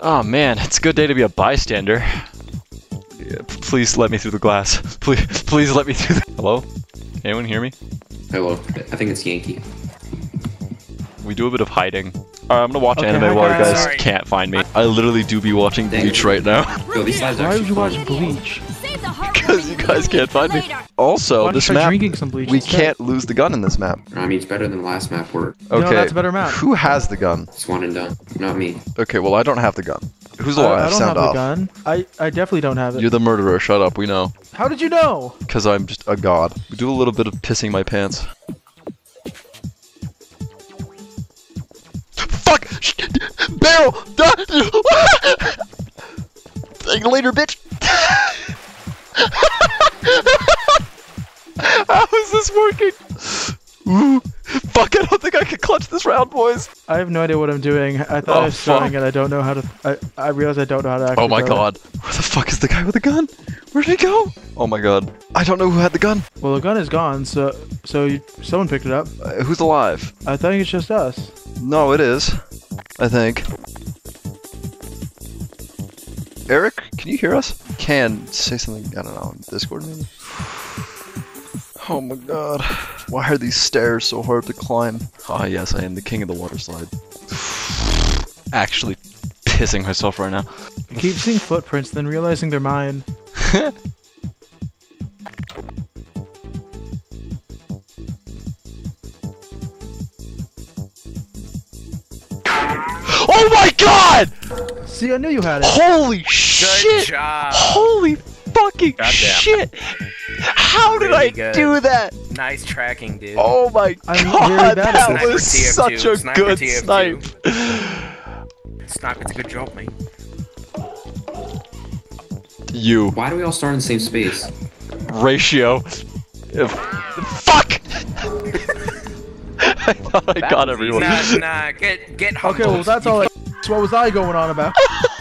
Oh man, it's a good day to be a bystander. Yeah, p- please let me through the glass. Please, please let me through. The... Hello? Anyone hear me? Hello. I think it's Yankee. We do a bit of hiding. Alright, I'm gonna watch Okay, anime while you guys. guys Sorry. can't find me. I literally do be watching Bleach right now. Yo, these slides are Why would you watch. Bleach? Because you guys can't find me. Also, Why this map, drinking some bleach We instead? can't lose the gun in this map. I mean, it's better than the last map where No, Okay. that's a better map. Who has the gun? it's one and done. Not me. Okay, well I don't have the gun. Who's I, alive? I don't Sound have off. the gun. I, I definitely don't have it. you're the murderer. Shut up. We know. How did you know? Because I'm just a god. We do a little bit of pissing my pants. Fuck! Barrel! Later, bitch! How is this working? Ooh. Fuck, I don't think I can clutch this round, boys. I have no idea what I'm doing. I thought Oh, I was throwing fuck. it. I don't know how to. I, I realize I don't know how to actually. Oh my throw it. god. Where the fuck is the guy with the gun? Where did he go? Oh my god. I don't know who had the gun. Well, the gun is gone. So so you, someone picked it up. Uh, who's alive? I think it's just us. No, it is. I think. Eric, can you hear us? Can say something. I don't know. on Discord maybe. Oh my god. Why are these stairs so hard to climb? Ah, yes, I am the king of the water slide. Actually pissing myself right now. I keep seeing footprints, then realizing they're mine. Oh my god! See, I knew you had it. Holy Good shit! job. Holy fucking Goddamn. shit! How did Really I good. do that? Nice tracking, dude. Oh my I'm god, very bad at that this. was Sniper such TF2, a Sniper good TF2. snipe. Snap, it's a good job, mate. You. Why do we all start in the same space? Ratio. If- Fuck! I thought I got everyone. Nah, nah, get get humbled. Okay, well that's all. I, so what was I going on about?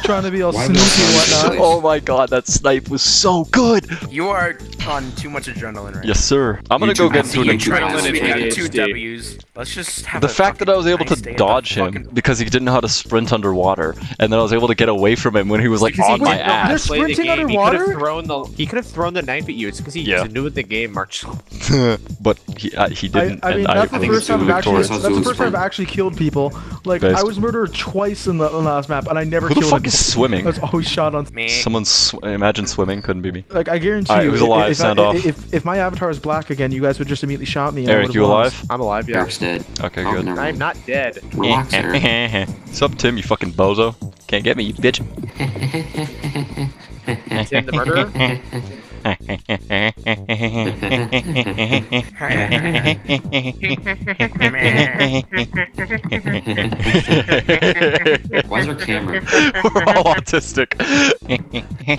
Trying to be all Why sneaky and whatnot. Oh my god, that snipe was so good! You are on too much adrenaline right Yes, sir. I'm gonna go get into an eat your incredible. adrenaline We got two W's. Let's just have The a fact that I was able fucking to nice day at the dodge him fucking- because he didn't know how to sprint underwater, and then I was able to get away from him when he was like Because he on my didn't know how to ass. the sprinting game. He could have thrown the he could have thrown the knife at you. It's because he Yeah. knew the game, March. but he uh, he didn't, I mean, and I that's the first time I've actually, victorious. victorious. that's the first time I've actually killed people. Like, Best. I was murdered twice in the, last map, and I never Who the killed fuck him. is swimming? I was always shot on. Me. Someone sw- imagine swimming couldn't be me. Like, I guarantee Alright, you, who's if- alive? If, Sound I, off. if if my avatar is black again, you guys would just immediately shot me. I Eric, would've you lost. alive? I'm alive, yeah. Eric's dead. Okay, Oh, good. never I'm not dead. Relax, Eric. What's up, Tim? You fucking bozo. Can't get me, you bitch. Tim the murderer? Why is our camera? We're all autistic.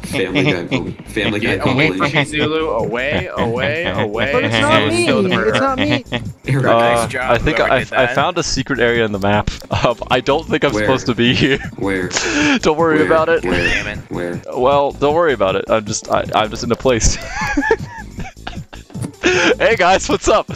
Family Guy. com- Family Guy Get away from me. Zulu. Away, away, away. But it's not me. Still the murderer. It's not me. Eric, Uh, job, I think I, I found a secret area in the map. Um, I don't think I'm Where? supposed to be here. where? don't worry Where? about it. Where? Damn it. Where? Well, don't worry about it. I'm just I, I'm just in a place. Hey guys, what's up?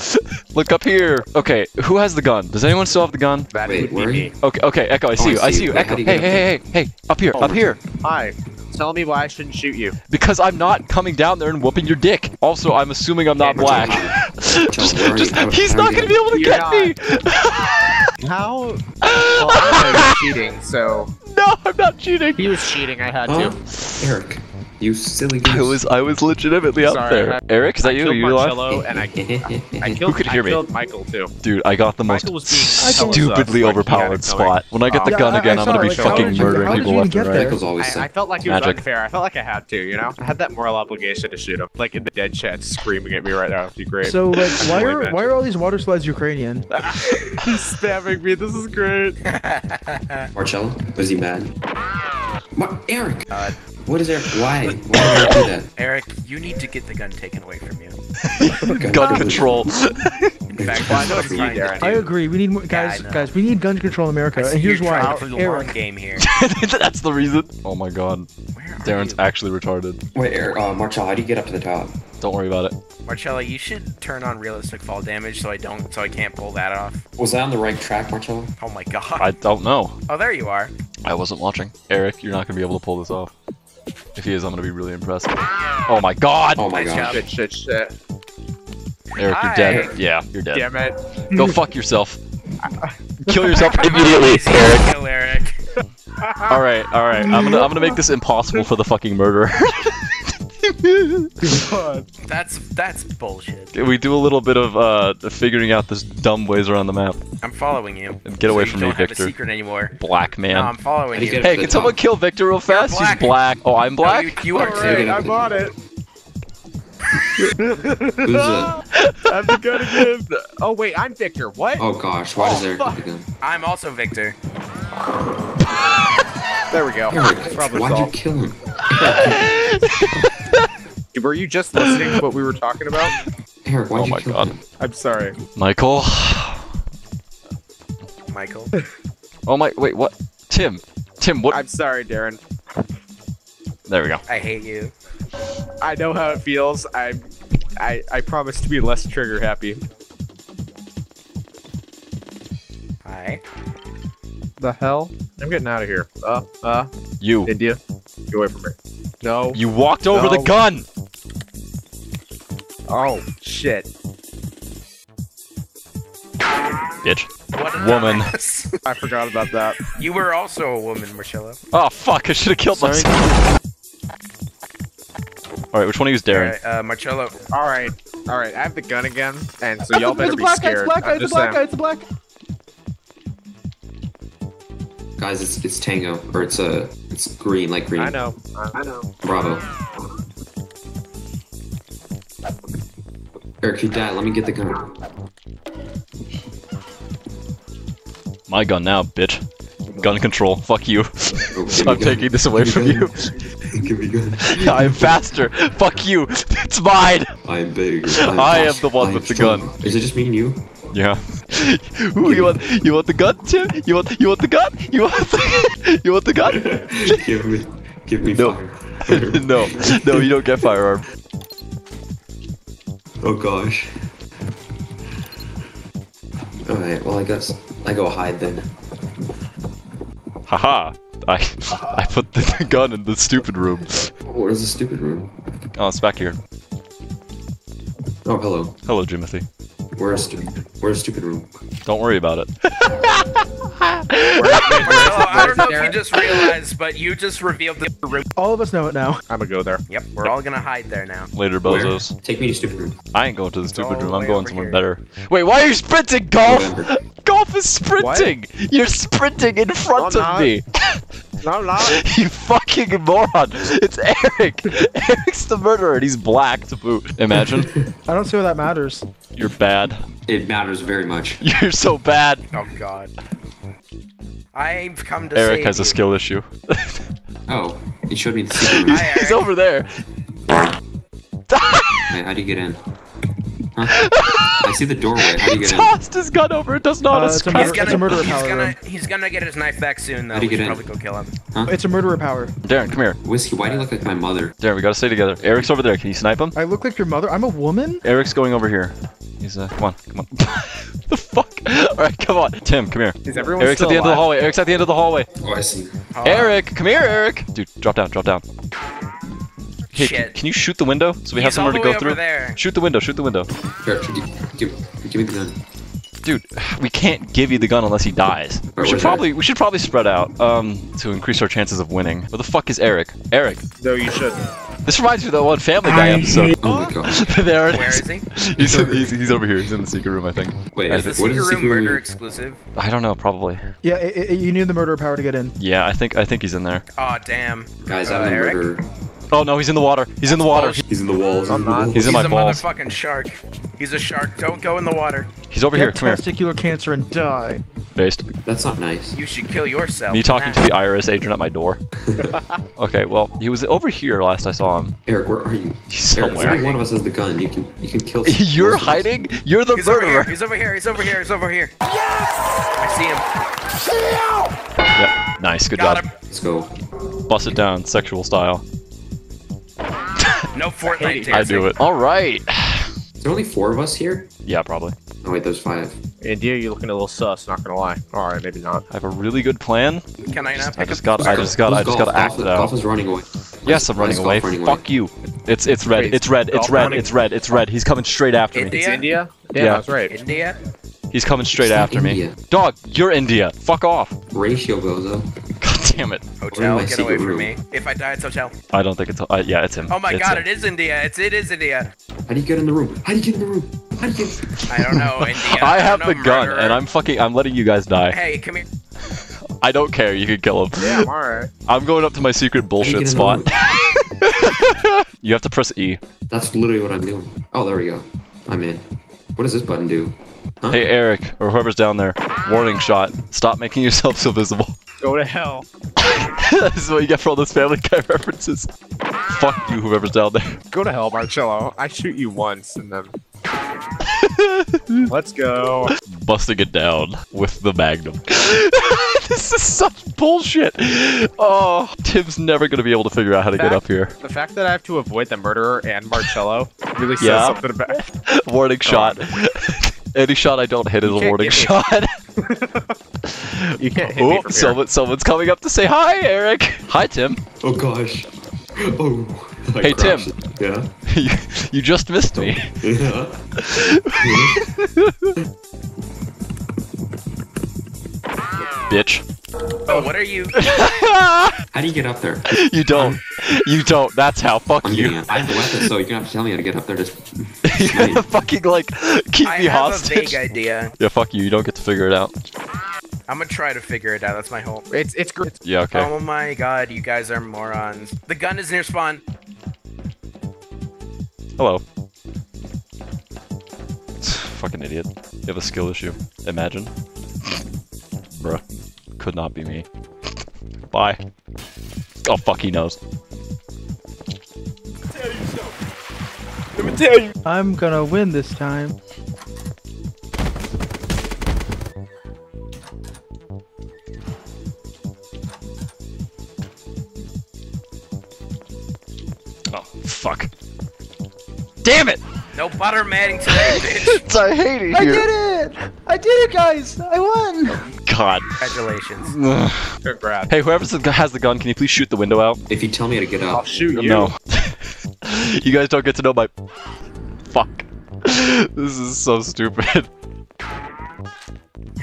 Look up here. Okay, who has the gun? Does anyone still have the gun? That Wait, where are me. you? Okay, okay, Echo, I see Oh, you. I see see you. you. Wait, Echo. you Hey, hey, hey, hey, hey, up here, Oh, up here. Hi. Tell me why I shouldn't shoot you. Because I'm not coming down there and whooping your dick. Also, I'm assuming I'm not Hey, black. Just, just, he's not gonna be able to You're get not. me. How? Well, I was cheating, so no, I'm not cheating. he was cheating. I had Huh? to. Eric, you silly goose. I was I was legitimately up there. I- Eric, is that I you? killed Are you alive? Marcello, and I, I killed. could hear I me? Michael too. Dude, I got the most Michael was stupidly hella sus, like, he had overpowered spot. When I get the Yeah, gun I- again, I I'm gonna be Like, fucking did you- murdering how people left and right. Michael's always I, sick. I felt like it was Magic. unfair. I felt like I had to, you know. I had that moral obligation to shoot him. Like in the dead chat, screaming at me right now. It'd be great. So, like, why are why are all these water slides Ukrainian? He's spamming me. This is great. Marcello, was he mad? Ma- Eric! God. What is Eric? Why? Why did Eric do that? Eric, you need to get the gun taken away from you. Gun control. In fact, Well, I know what it's I'm you, Darren. I agree. We need more guys. I know. guys, we need gun control in America, and here's why. trying to play the long Eric, game here. That's the reason. Oh my god. Where are Darren's you? actually retarded. Wait, Eric, uh, Marcello, how do you get up to the top? Don't worry about it. Marcello, you should turn on realistic fall damage so I don't, so I can't pull that off. Was I on the right track, Marcello? Oh my god. I don't know. Oh, there you are. I wasn't watching. Eric, you're not gonna be able to pull this off. If he is, I'm gonna be really impressed. Oh my god! Oh my Nice god. Shit, shit, shit. Eric, you're dead. Yeah, you're dead. Damn it. Go fuck yourself. Kill yourself immediately, Eric. kill, Eric. All right, all right. I'm gonna I'm gonna make this impossible for the fucking murderer. That's that's bullshit. we do a little bit of uh figuring out this dumb ways around the map. I'm following you. Get away from you me, don't have Victor. a secret anymore. Black man. No, I'm following you. you hey, can someone top. kill Victor real fast? black. He's black. Oh, I'm No, black. you, you are Alright, too. I'm bought it. Who's the... I'm the gun again. Oh wait, I'm Victor. What? Oh gosh, why does Oh, Eric fuck. have gun? I'm also Victor. There we go. Eric, Problem why'd you kill him? Were you just listening to what we were talking about? Eric, why'd Oh you my kill God. him? I'm sorry. Michael. Michael. Oh my. Wait. What? Tim. Tim. What? I'm sorry, Darren. There we go. I hate you. I know how it feels. I, I, I promise to be less trigger happy. Hi. The hell? I'm getting out of here. Uh, uh, You. India, get away from me. No. You walked over the gun. Oh shit. Bitch. What Woman. I forgot about that. you were also a woman, Marcella. Oh fuck! I should have killed Sorry. myself. All right, which one of you is Darren? Alright, uh, Marcello. All right, all right. I have the gun again, and so y'all better it's a be black guy. It's a black guy. It's a black guy. It's a black. Guys, it's it's Tango, or it's uh, it's green, like green. I know. I I know. Bravo. Eric, you died. Let me get the gun. My gun now, bitch. Gun control. Fuck you. Oh, I'm taking this away from you. Give me gun. I'm faster. Fuck you. It's mine. I'm big. I'm I am the one I'm with the gun. Is it just me and you? Yeah. Ooh, you want you want the gun, Tim? You want you want the gun? You want the, you want the gun? give me, give me No. fire. no, no, you don't get firearm. oh gosh. All right. Well, I guess I go hide then. Haha. I I put the gun in the stupid room. What is the stupid room? Oh, it's back here. Oh, hello. Hello, Jimothy. Where's stu- Where's stupid We're a stupid room? Don't worry about it. Marcello, I don't know if you just realized, but you just revealed the room. All of us know it now. I'm gonna go there. Yep, we're all gonna hide there now. Later, Where? bozos. Take me to stupid room. I ain't going to the stupid all room. I'm going somewhere here. better. Wait, why are you sprinting, golf? Golf is sprinting. You're sprinting in front No, of not. me. No, I'm not. you fucking moron! It's Eric. Eric's the murderer, and he's black to boot. Imagine. I don't see why that matters. You're bad. It matters very much. You're so bad. Oh god. I've come to Eric save has a you. skill issue. Oh, he showed me the secret room. Hi, he's over there. Wait, how do you get in? Huh? I see the doorway. How do you get in? Tossed his gun over. It does not Uh, a it's a murder- He's gonna, it's a murderer he's power gonna, he's gonna get his knife back soon, though. How'd he We get in? probably go kill him. It's a murderer power. Darren, come here. Whiskey, why do you look like my mother? Darren, we gotta stay together. Eric's over there. Can you snipe him? I look like your mother. I'm a woman. Eric's going over here. He's uh, come on, come on. the fuck? All right, come on. Tim, come here. Is everyone Eric's still at the end of the hallway. Eric's at the end of the hallway. Oh, I see. Hold. Eric, come here, Eric. Dude, drop down, drop down. Hey, Shit. can you shoot the window so we have somewhere to go through? there. Shoot the window. Shoot the window. Here, give, give, give me the gun. Dude, we can't give you the gun unless he dies. We should was probably we should probably spread out um to increase our chances of winning. Where the fuck is Eric? Eric. No, you shouldn't. This reminds me of that one Family Guy episode. Oh my god. there it Where is. is he? He's, he's, he's over here. He's in the secret room, I think. Wait, I is think- this, what is Secret room secret murder room? exclusive. I don't know, probably. Yeah, it, it, you need the murderer power to get in. Yeah, I think I think he's in there. Oh damn. Guys, Uh, I'm the Eric? murderer. Oh no, he's in the water. He's in the water. He's in the walls. I'm not. He's in my a motherfucking shark. He's a shark. Don't go in the water. He's over here. Get Come here. testicular cancer and die. Based. That's not nice. You should kill yourself. Me talking to the IRS agent at my door. okay, well, he was over here last I saw him. Eric, where are you? He's somewhere. only one of us has the gun. You can, you can kill. You're most hiding? You're the He's over murderer. He's over here. He's over here. He's over here. Yes! I see him. Yeah, nice. Good Got job. him. Let's go. Bust it down, sexual style. No Fortnite dancing. I do it. All right. Is there only four of us here? Yeah, probably. Oh wait, there's five. India, you're looking a little sus. Not gonna lie. All right, maybe not. I have a really good plan. Can I not I just got. I just got. I just got to act golf, it out. Golf is running away. Yes, I'm running away. golf running Fuck you. It's it's red. It's red. It's red. It's red. It's red. He's coming straight after me. India? It's India? Yeah, Yeah. that's right. India. He's coming straight It's not after me. Dog, you're India. Fuck off. Ratio goes up. God damn it. Hotel. Get secret away from me. If I die, it's hotel. I don't think it's. Uh, yeah, it's him. Oh my It's god, him. it is India. It's it is India. How do you get in the room? How do you get in the room? How do you get? I don't know India. I don't have know, the gun, murderer. and I'm fucking. I'm letting you guys die. Hey, come here. I don't care. You can kill him. Yeah, I'm alright. I'm going up to my secret How you bullshit spot. you have to press E. That's literally what I'm doing. Oh, there we go. I'm in. What does this button do? Huh? Hey Eric, or whoever's down there. Warning shot. Stop making yourself so visible. Go to hell. this is what you get for all those Family Guy references. Fuck you, whoever's down there. Go to hell, Marcello. I shoot you once and then. Let's go. Busting it down with the Magnum. this is such bullshit. Oh, Tim's never gonna be able to figure out how to get up here. The fact that I have to avoid the murderer and Marcello really says Yeah. something about. Warning shot. Any shot I don't hit is a warning shot. You can't hit me oh, from here. someone, someo's coming up to say hi, Eric. Hi, Tim. Oh gosh. Oh. I Hey, Tim. crashed. Yeah. you, you just missed me. Yeah. Bitch. Oh, what are you? How do you get up there? You don't. You don't. That's how. Fuck I'm you. I have the weapon, so you're gonna have to tell me how to get up there. Just. You're gonna fucking like keep I me have a hostage. vague idea. Yeah, fuck you. You don't get to figure it out. I'm gonna try to figure it out. That's my hope. It's it's great. Yeah, okay. Oh my god, you guys are morons. The gun is near spawn. Hello. Fucking idiot. You have a skill issue. Imagine. Bruh. could not be me. Bye. Oh fuck, he knows. Let me tell you. I'm gonna win this time. Oh fuck. Damn it! No butter matting today, bitch. I hate it I here. did it! I did it, guys! I won! God. Congratulations. Ugh. Congrats. hey, whoever has the gun, can you please shoot the window out? If you tell me to get out, I'll shoot you. No. you guys don't get to know my. Fuck. This is so stupid.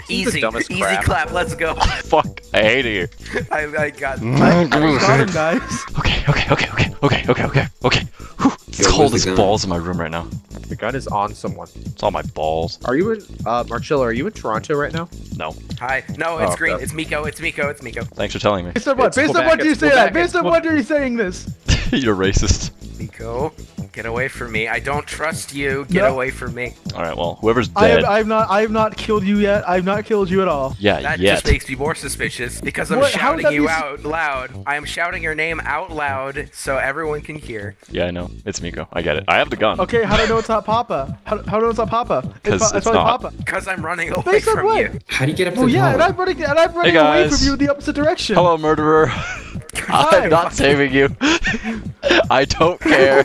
Easy, easy crap. clap. Let's go. Fuck. I hate it here. I, I got. Mm-hmm. I got him, guys. Okay, okay, okay, okay, okay, okay, okay, okay. Whew. It's Yo, cold as balls in my room right now. The gun is on someone. It's all my balls. Are you in, uh, Marcello, are you in Toronto right now? No. Hi. No, it's Oh, green. okay. It's Miko. It's Miko. It's Miko. Thanks for telling me. Based on what? It's Based on Quebec, what do you say Quebec, that? Based it's on what are you saying this? You're racist. Miko, get away from me. I don't trust you. Get No. away from me. Alright, well, whoever's I have, dead. I have not I have not killed you yet. I have not killed you at all. yeah, That yet. just makes me more suspicious because I'm What- shouting you be out loud. I am shouting your name out loud so everyone can hear. Yeah, I know. It's Miko. I get it. I have the gun. Okay, how do I know it's not Papa? How, how do I know it's not Papa? 'Cause pro- it's probably not. Papa. Because I'm running away Based from what? you. how do you get up oh, to Well, the yeah, and? I'm running and I'm running away from you in the opposite direction. Hello, murderer. I'm not saving you. I don't care.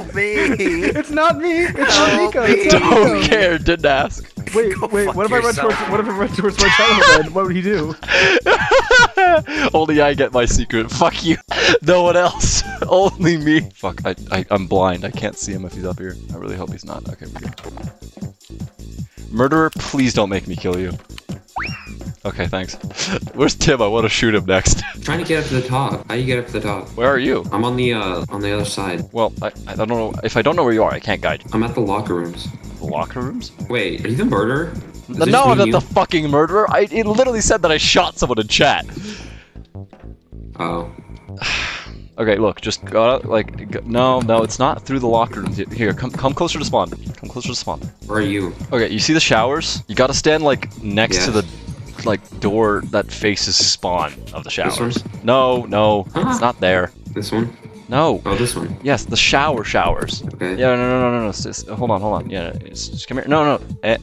Help me. It's not me. It's not Nico. me. It's not Don't Nico. care. Didn't ask. Wait, wait. What if I run towards? What if I run towards my child? Then what would he do? Only I get my secret. Fuck you. No one else. Only me. Fuck. I, I I'm blind. I can't see him if he's up here. I really hope he's not. Okay, we're good. Murderer, please don't make me kill you. Okay, thanks. Where's Tim? I want to shoot him next. trying to get up to the top. How do you get up to the top? Where are you? I'm on the uh on the other side. Well, I, I don't know. If I don't know where you are, I can't guide you. I'm at the locker rooms. The locker rooms? Wait, are you the no, I'm not you? the fucking murderer. I it literally said that I shot someone in chat. Oh. Okay, look, just go out, like, go, no, no, it's not through the locker rooms. Here, come, come closer to spawn. Come closer to spawn. Where are you? Okay, you see the showers? You gotta stand like next to the, like, door that faces spawn of the showers. No, no, it's not there. This one? No. Oh, this one. Yes, the shower showers. Okay. Yeah, no, no, no, no, no. Just, hold on, hold on. Yeah, just, just come here. No, no. Eh,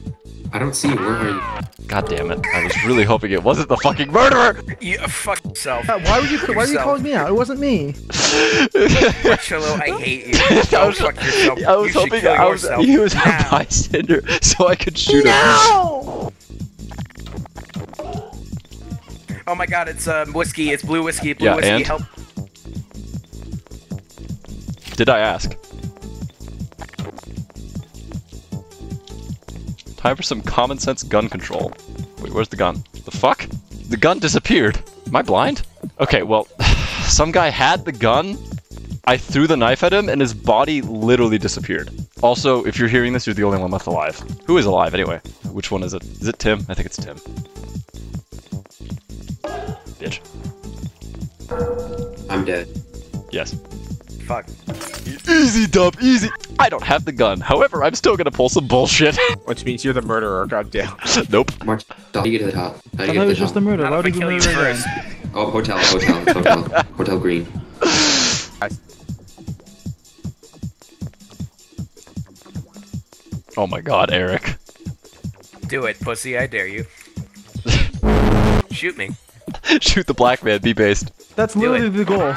I don't see. Where are you? God damn it! I was really hoping it wasn't the fucking murderer. You fuck yourself. Uh, Why would you? Why are you calling me out? It wasn't me. Chillo, I hate you. Go I was, fuck yourself. I was you should hoping kill I was, he was a bystander, so I could shoot him. No! Oh my god, it's um, whiskey. It's blue whiskey. Blue Yeah, whiskey. and? Help. Did I ask? Time for some common sense gun control. Wait, where's the gun? The fuck? The gun disappeared. Am I blind? Okay, well, some guy had the gun. I threw the knife at him, and his body literally disappeared. Also, if you're hearing this, you're the only one left alive. Who is alive, anyway? Which one is it? Is it Tim? I think it's Tim. Bitch. I'm dead. Yes. Fuck. Easy, dub, easy. I don't have the gun. However, I'm still gonna pull some bullshit. Which means you're the murderer, goddamn. nope. March. How do you get to the top? How do you thought get it to was the just the top? murder. Not Why if would you kill you murder first. Oh, hotel, hotel, hotel, hotel green. Oh my god, Eric. Do it, pussy. I dare you. Shoot me. Shoot the black man, be based. That's Do literally the goal.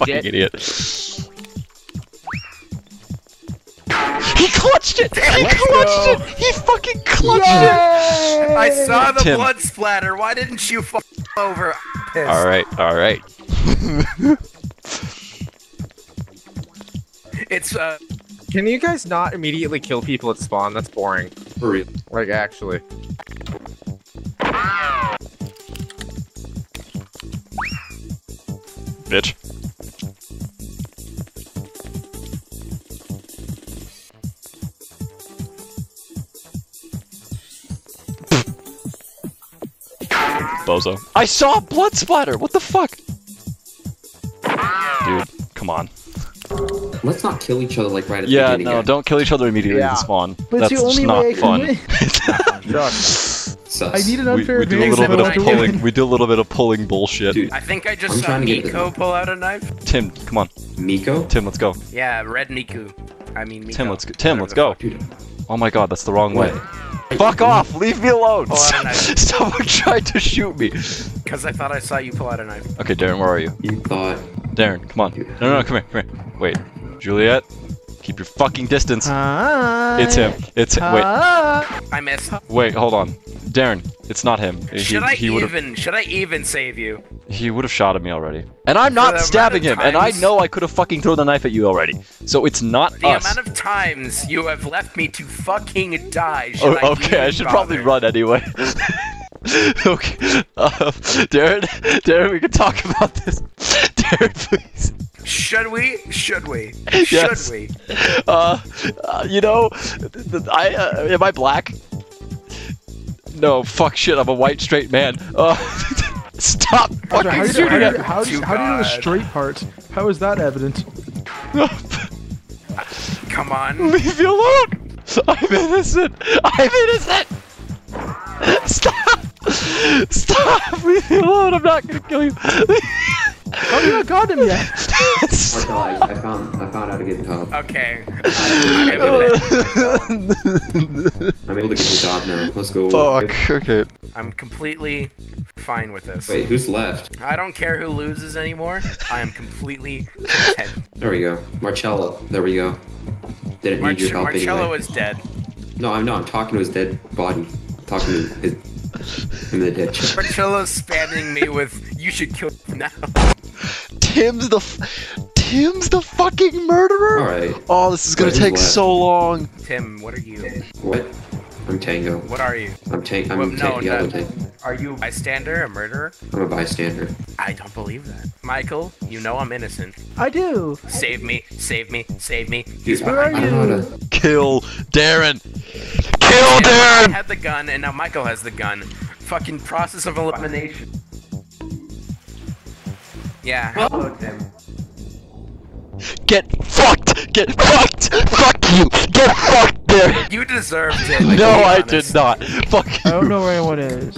You fucking Get- idiot. He clutched it! He clutched it! He fucking clutched it! I saw the Tim. blood splatter. Why didn't you fall over? Alright, alright. It's uh. Can you guys not immediately kill people at spawn? That's boring. For real. Like, actually. Bitch. Bozo. I saw blood splatter! What the fuck? Dude, come on. Let's not kill each other like right at the beginning. Yeah, beginning. no, guys. don't kill each other immediately Yeah. at spawn. But That's it's the just only not way I fun. win. Sus. I need an We, unfair we do a little bit of pulling. women. We do a little bit of pulling bullshit. Dude, I think I just I'm saw trying to Nico pull out a knife. Tim, come on. Miko? Tim, let's go. Yeah, red Niku. I mean, Miko. Tim, let's go. Tim, let's go. Dude, Oh my god, that's the wrong way. Fuck off! Leave me alone! Pull out a knife. Someone tried to shoot me. Because I thought I saw you pull out a knife. Okay, Darren, where are you? You thought. Darren, come on. No, no, no, come here, come here. Wait, Juliet, keep your fucking distance. Hi. It's him. It's him. Wait, Hi. I missed. wait, hold on. Darren, it's not him. He, Should I he even? Should I even save you? he would have shot at me already. And I'm not stabbing him. amount of And I know I could have fucking thrown the knife at you already. So it's not The us. amount of times you have left me to fucking die. Should Oh, I okay, I even should probably run anyway. okay, uh, Darren, Darren, we can talk about this. Darren, please. Should we? Should we? Yes. Should we? Uh, uh, you know, th- th- I uh, am I black? No, fuck shit. I'm a white straight man. Uh, stop Roger, how fucking do you, how do you, shooting how do you, how do you know the straight part? How is that evident? Come on. Leave me alone. I'm innocent. I'm innocent. Stop. Stop. Leave me alone. I'm not gonna kill you. Oh, you not got him yet. Marcel, I, I found I found how to get the top. Okay. I'm able to- I'm able to get the top now. Let's go. Fuck. Okay. I'm completely fine with this. Wait, who's left? I don't care who loses anymore. I am completely content. There we go. Marcello. There we go. Didn't March- need your help Marcello anyway. is dead. No, I'm not. I'm talking to his dead body. I'm talking to his in the ditch. Marcello's spamming me with "You should kill him now." Tim's the f- Tim's the fucking murderer. All right. Oh, this is gonna Wait, take left? so long. Tim, what are you? What? I'm Tango. What are you? I'm Tank. I'm Well, Tank. no, yeah, no. I'm Tank. Are you a bystander, a murderer? I'm a bystander. I don't believe that. Michael, you know I'm innocent. I do. Save me, save me, save me. Dude, He's I, Where I are don't know to. Kill Darren. Kill I Darren. had the gun, and now Michael has the gun. Fucking process of elimination. Yeah. Hello, Tim. Get fucked. Get fucked. Fuck you. Get fucked, there! You deserved it. to No, I did not. Fuck you. I don't you. know where anyone is.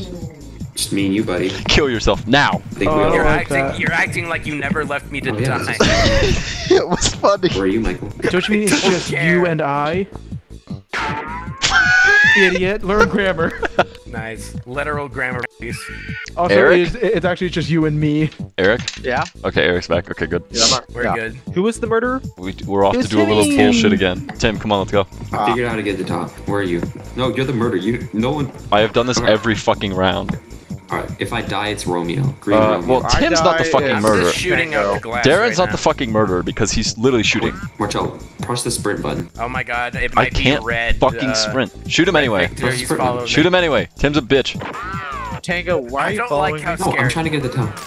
Just me and you, buddy. Kill yourself now. I think Oh, we You're like acting. that. You're acting like you never left me to Oh, yeah, die. this it was funny. Where are you, Michael? Don't you mean it's just care. you and I? Idiot. Learn grammar. nice. Literal grammar, please. Also, Eric? it's, it's actually just you and me. Eric. Yeah. Okay, Eric's back. Okay, good. Yeah, We're Yeah. good. Who was the murderer? We, we're off to It's do a little Timmy. bullshit again. Tim, come on, let's go. I figured out how to get to the top. Where are you? No, you're the murderer. You. No one. I have done this every fucking round. All right. If I die, it's Romeo. Green Uh, Romeo. well, I Tim's not the die fucking is- I'm murderer. just shooting out the glass. Darren's right not now. the fucking murderer because he's literally shooting. Marcel, press the sprint button. Oh my god, it I can't be red. fucking uh, sprint. Shoot him anyway. Victor, Press sprint. Shoot him anyway. Tim's a bitch. Tango, why I are you don't following like how me? No, I'm trying to get the top.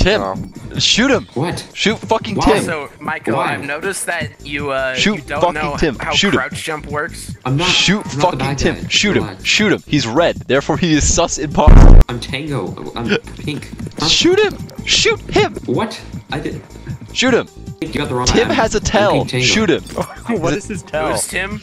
Tim, Oh. shoot him. What? Shoot fucking Why? Tim. Also, Michael, Why? I've noticed that you uh, Shoot you don't fucking know Tim. how Shoot him. crouch jump works. I'm not. Shoot I'm not fucking bad Tim. guy. Shoot him. Relax. Shoot him. He's red. Therefore, he is sus in impossible. I'm Tango. I'm pink. Huh? Shoot him. Shoot him. What? I did. Shoot him. You got the wrong. Tim ad. has a I'm tell. Shoot him. what is his tell? Who's Tim?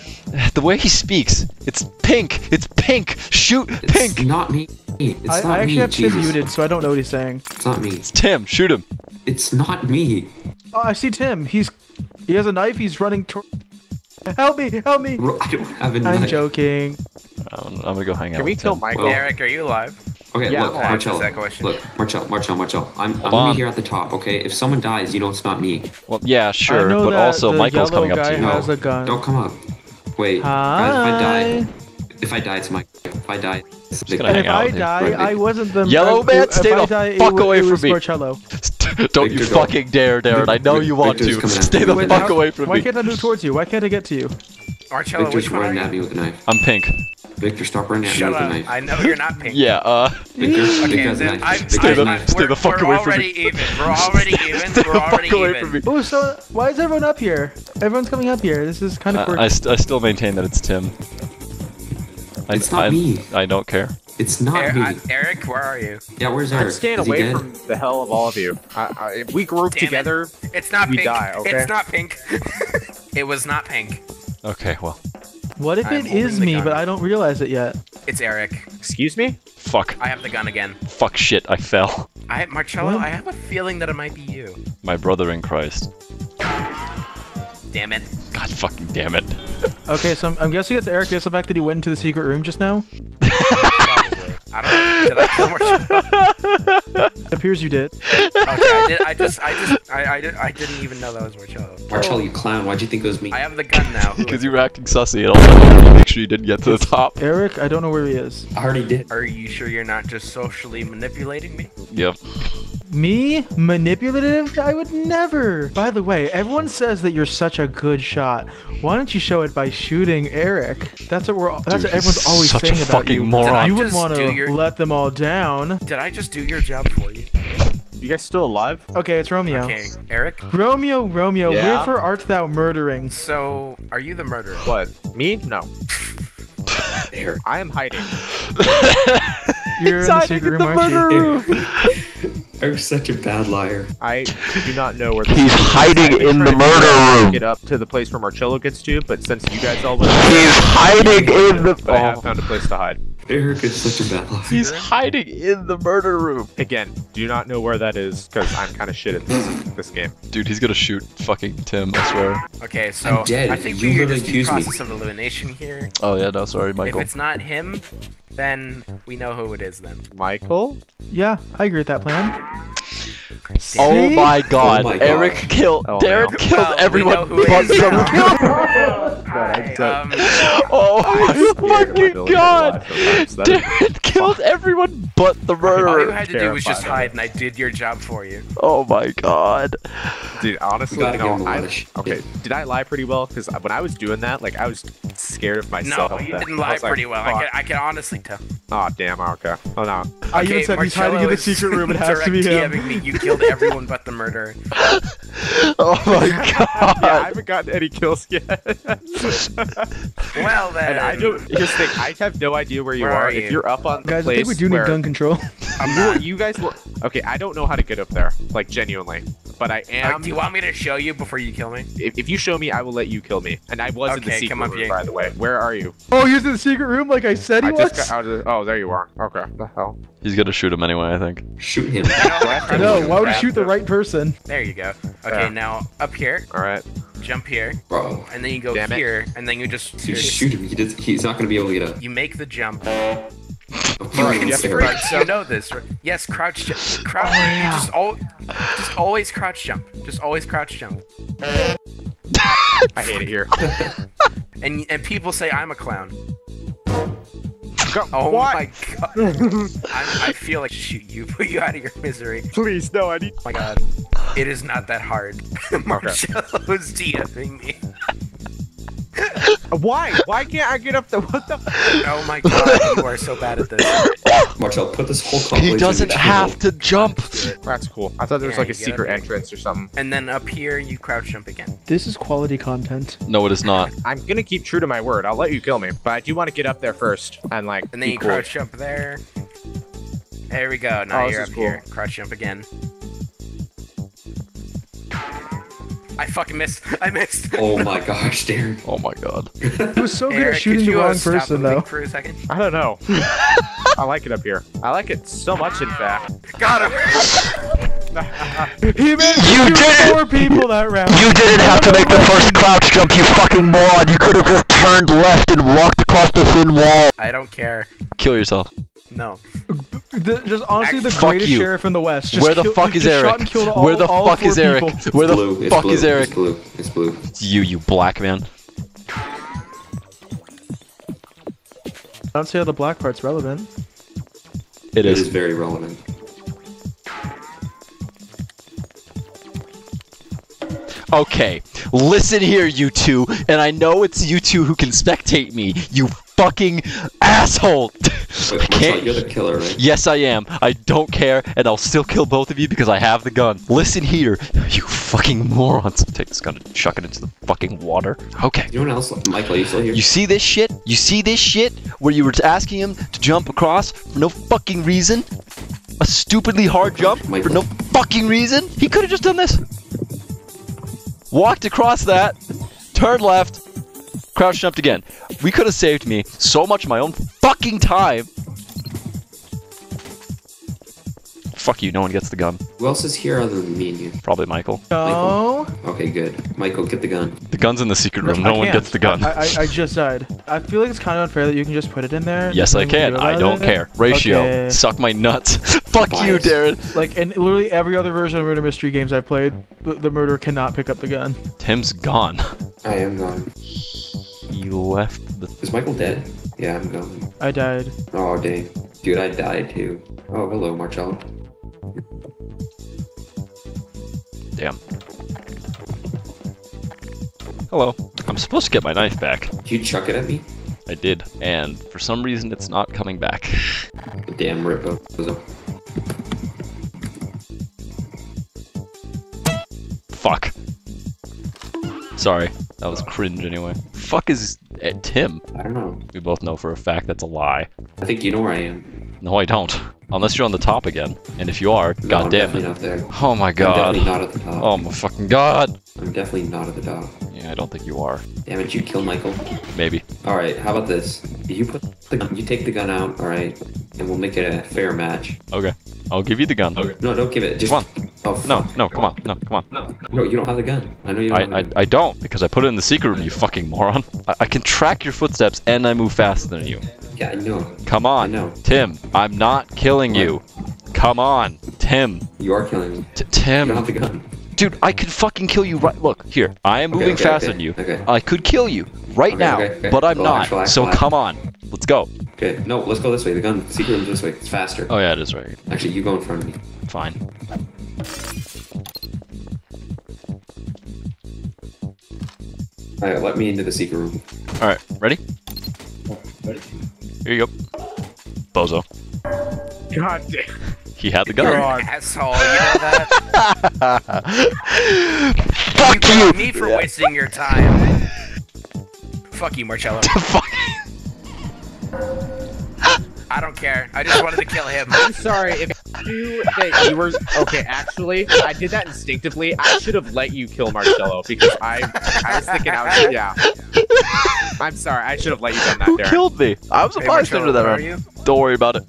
The way he speaks, it's pink. It's pink. Shoot It's pink. not me. It's I, not I actually me. have Tim Jesus. muted, so I don't know what he's saying. It's not me. It's Tim. Shoot him. It's not me. Oh, I see Tim. He's he has a knife. He's running. Tor- help me! Help me! I don't have a I'm joking. I'm, I'm gonna go hang out. Can we with kill Tim. Michael? Well- Eric, are you alive? Okay, Yeah, look, I'll Marcello. that question. Look, Marcel, Marcel, Marcel. I'm, I'm gonna on. be here at the top, okay? If someone dies, you know it's not me. Well, yeah, sure, but also Michael's coming up guy to you. No, has a gun. Don't come up. Wait, Hi. guys, if I die, if I die, it's my. If I die, it's gonna And hang if out I die, I wasn't the Yellow I- man, if stay I the die, fuck wa- away it from me. Marcello. Don't you Victor, go. fucking dare, Darren. I know you want to. Stay the fuck away from me. Why can't I move towards you? Why can't I get to you? Marcello, Victor's which one are running at you? me with a knife. I'm pink. Victor, stop running at Shut me with up. a knife. I know you're not pink. Yeah, uh, Victor, Victor Okay, has a then knife. I, Victor has a I, knife. Stay we're, the fuck we're away from already even. We're already even. stay We're the already fuck away even. from me. Oh, so why is everyone up here? Everyone's coming up here. This is kind of I, quirky. I, st- I still maintain that it's Tim. I, It's not I, me. I don't care. It's not Er- me. I- Eric, where are you? Yeah, where's Eric? I'm staying Is away dead? from the hell of all of you. I, I, if we group Damn it. together, It's not We pink. die, okay? It's not pink. it was not pink. Okay, well, what if I'm it is me, gun. but I don't realize it yet? It's Eric. Excuse me? Fuck. I have the gun again. Fuck shit, I fell. I Marcello, What? I have a feeling that it might be you. My brother in Christ. Damn it. God fucking damn it. Okay, so I'm, I'm guessing it's Eric. Guess the fact that he went into the secret room just now. Probably. I don't know. Did I kill Marcello? It appears you did. Okay, I, did, I just, I just, I, I, did, I didn't even know that was Marcello. Marshall, you clown. Why'd you think it was me? I have the gun now. Because you were acting sussy and also wanted to make sure you didn't get to the top. Eric, I don't know where he is. I already did. Are you sure you're not just socially manipulating me? Yep. Me? Manipulative? I would never. By the way, everyone says that you're such a good shot. Why don't you show it by shooting Eric? That's what we're. That's Dude, what everyone's he's always such a saying about fucking you. moron. You would Just want do to your- let them all down. Did I just do your job for you? You guys still alive? Okay, it's Romeo. Okay, Eric. Romeo, Romeo, Yeah? wherefore art thou murdering? So, are you the murderer? What? Me? No. There. I am hiding. You're in the secret room, aren't you? Eric's such a bad liar. I do not know where the He's hiding in the murder room. Get up to the place where Marcello gets to, but since you guys all went, He's hiding in the. I have found a place to hide. Eric is such a bad liar. He's hiding in the murder room. Again, do not know where that is because I'm kind of shit at this, this game. Dude, he's gonna shoot fucking Tim, I swear. Okay, so I'm dead. I think You we could literally just do accused me. process of elimination here. Oh yeah, no, sorry, Michael. If it's not him, then we know who it is then. Michael? Yeah, I agree with that plan. Oh, oh my god, my God. Eric oh, killed Oh, Derek no. killed Well, everyone know who it but is the now. Hi, um, Oh my scared of my fucking god! Lie sometimes. That is- killed everyone but the murderer. all you had to do was just hide, and I did your job for you. Oh my god. Dude, honestly, We gotta no, give him a lot I, of shit. okay. Did I lie pretty well? Because when I was doing that, like, I was scared of myself. No, you then. didn't I lie was like, pretty well. I fuck. can, I can honestly tell. Oh damn. Okay. Oh no. I even said he's hiding in the secret room. It has to be direct him. DMing me. You killed everyone but the murderer. Oh my god. yeah, I haven't gotten any kills yet. Well then, and I don't. Here's the thing. I have no idea where you Where are. are If you're up on the Guys, I place think we do need gun control. I'm you, not. you guys were okay. I don't know how to get up there, like genuinely, but I Uh, am. do you want me to show you before you kill me? if, if you show me, I will let you kill me. And I was in the secret come up room, here. by the way. Where are you? Oh, he's in the secret room like I said he I was? just got out of. The, oh, there you are. Okay. The hell. He's gonna shoot him anyway, I think. Shoot him. No, why would he shoot the right person? There you go. Okay, Yeah. now up here, All right. jump here, Bro. and then you go Damn it. here, and then you just You shoot him. He does, he's not gonna be able to get up. you make the jump. Oh, you you have to crouch You know this, right? Yes, crouch jump. Crouch. Oh, just al- just always crouch jump. Just always crouch jump. I hate it here. And and people say I'm a clown. Go, Oh what? my god. I'm, I feel like shoot you, put you out of your misery. Please, no. I need. Oh my god. It is not that hard. Marcello's DMing me. Why? Why can't I get up the? What the? Oh my god, you are so bad at this. Marcel, put this whole He doesn't in have to jump. That's cool. I thought there was Yeah, like a secret entrance or something. And then up here, you crouch jump again. This is quality content. No, it is not. I'm gonna keep true to my word. I'll let you kill me, but I do want to get up there first and like. And then you cool. crouch jump there. There we go. Now Oh, you're up cool. here. Crouch jump again. I fucking missed. I missed. Oh my gosh, Darren. Oh my god. He was so good Eric, at shooting the you, uh, wrong person, though. For a second. I don't know. I like it up here. I like it so much, in fact. Got him. He managed You to shoot did it! four people that round. You didn't have to make the first crouch jump, you fucking moron. You could have just turned left and walked across the thin wall. I don't care. Kill yourself. No. The- just honestly, the Fuck greatest you. sheriff in the West. Just Where the kill- fuck is Eric? all- Where the all fuck is Eric? people. Where the blue. Fuck blue. is Eric? It's blue. It's blue. It's you, you black man. I don't see how the black part's relevant. It It is is. very relevant. Okay, listen here, you two, and I know it's you two who can spectate me, you fucking asshole! Wait, I can't. you're the killer, right? Yes, I am. I don't care, and I'll still kill both of you because I have the gun. Listen here, you fucking morons. Take this gun and chuck it into the fucking water. Okay. You know else? Michael, are you still here? You see this shit? You see this shit? Where you were asking him to jump across for no fucking reason? A stupidly hard jump for no fucking reason? He could have just done this. Walked across that, turned left, crouch jumped again. We could have saved me so much of my own fucking time Fuck you, no one gets the gun. Who else is here other than me and you? Probably Michael. No. Okay, good. Michael, get the gun. The gun's in the secret room, I no one can't. gets the gun. I, I, I just died. I feel like it's kind of unfair that you can just put it in there. Yes, I can. do I don't it. care. Ratio. Okay. Suck my nuts. Fuck you, Darren. Like in literally every other version of murder mystery games I've played, the, the murderer cannot pick up the gun. Tim's gone. I am gone. He left the. Is Michael dead? Yeah, I'm gone. I died. Oh, dang. Dude, I died too. Oh, hello, Marcello. Damn. Hello. I'm supposed to get my knife back. Did you chuck it at me? I did, and for some reason it's not coming back. The damn rippo. Fuck. Sorry, that was cringe anyway. Fuck is uh, Tim? I don't know. We both know for a fact that's a lie. I think you know where I am. No, I don't. Unless you're on the top again. And if you are, No, god I'm damn it. not there. Oh my god. I'm definitely not at the top. Oh my fucking god. I'm definitely not at the top. Yeah, I don't think you are. Damn it, you kill Michael. Maybe. All right, how about this? You put the gun, you take the gun out, all right, and we'll make it a fair match. Okay. I'll give you the gun. Okay. No, don't give it. Just Come Oh, No, no, come on. No, come on. No, you don't have the gun. I know you don't. I, have I, the gun. I don't, because I put it in the secret room, you fucking moron. I, I can track your footsteps and I move faster than you. Yeah, I know. Come I on. know. Tim, I'm not killing you. Come on. Tim. You are killing me. T- You don't have Tim. the gun. Dude, I could fucking kill you right. Look, here. I am Okay, moving okay, faster okay, than you. okay. I could kill you right now, but I'm Relax, not. relax, so come on. Let's go. Okay, no, let's go this way. The gun, secret room's this way. It's faster. Oh, yeah, it is right. Actually, you go in front of me. Fine. All right, let me into the secret room. Alright, ready? Ready. Here you go. Bozo. God damn. He had the You're gun. an asshole. You know that? Fuck you you! blame me for wasting your time. Fuck you, Marcello. Fuck. I don't care. I just wanted to kill him. I'm sorry if you that you were okay. Actually, I did that instinctively. I should have let you kill Marcello because I I was thinking out. was yeah. I'm sorry. I should have let you done that. Who Darren. killed me? I was a Hey, bystander Marcello, that round. you? Don't worry about it.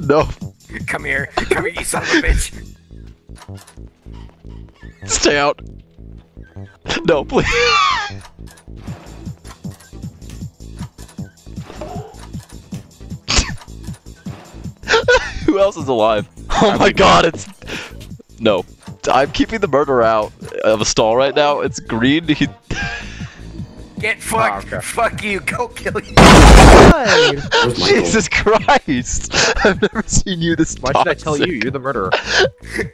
No. Come here. Come here, you son of a bitch. Stay out. No, please. else is alive? Oh my god, it's. No. I'm keeping the murderer out of a stall right now. It's green. He... Get fucked. Oh, okay. Fuck you. Go kill you. Died. Where's Michael? Jesus Christ! I've never seen you this Why should I tell you? You're the murderer.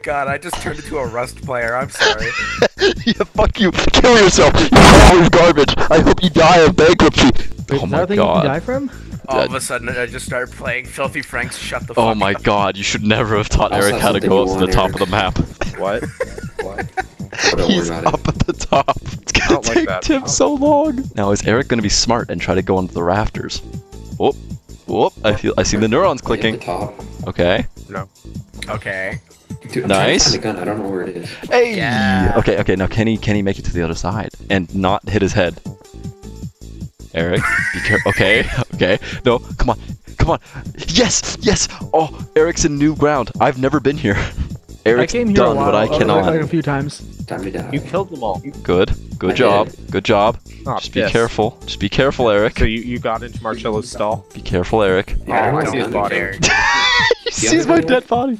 God, I just turned into a Rust player. I'm sorry. yeah, fuck you. Kill yourself. You're garbage. I hope you die of bankruptcy. Wait, oh is my that a thing god. you can die from? All of a sudden, I just started playing Filthy Frank's Shut the oh Fuck Oh my Up. god, you should never have taught Also Eric how to go you up to the top Eric. of the map. What? What? But He's up at the top. It's gonna don't like take that. Tim so long. Now is Eric gonna be smart and try to go onto the rafters? Whoop. Whoop. I feel I see the neurons clicking. the top. Okay. No. Okay. Dude, I'm Nice. To find the gun. I don't know where it is. Hey! Yeah. Okay, okay, now can he can he make it to the other side and not hit his head? Eric, be careful. Okay, okay. No, come on. Come on. Yes! Yes! Oh, Eric's in new ground. I've never been here. Eric's I came here done a while, what I cannot. Like, like a few times. Time to die. You killed them all. Good. Good I job. Good job. Oh, Just be piss. careful. Just be careful, Eric. So you, you got into Marcello's stall. Be careful, Eric. Yeah, Oh, I don't see his body. He sees my dead body.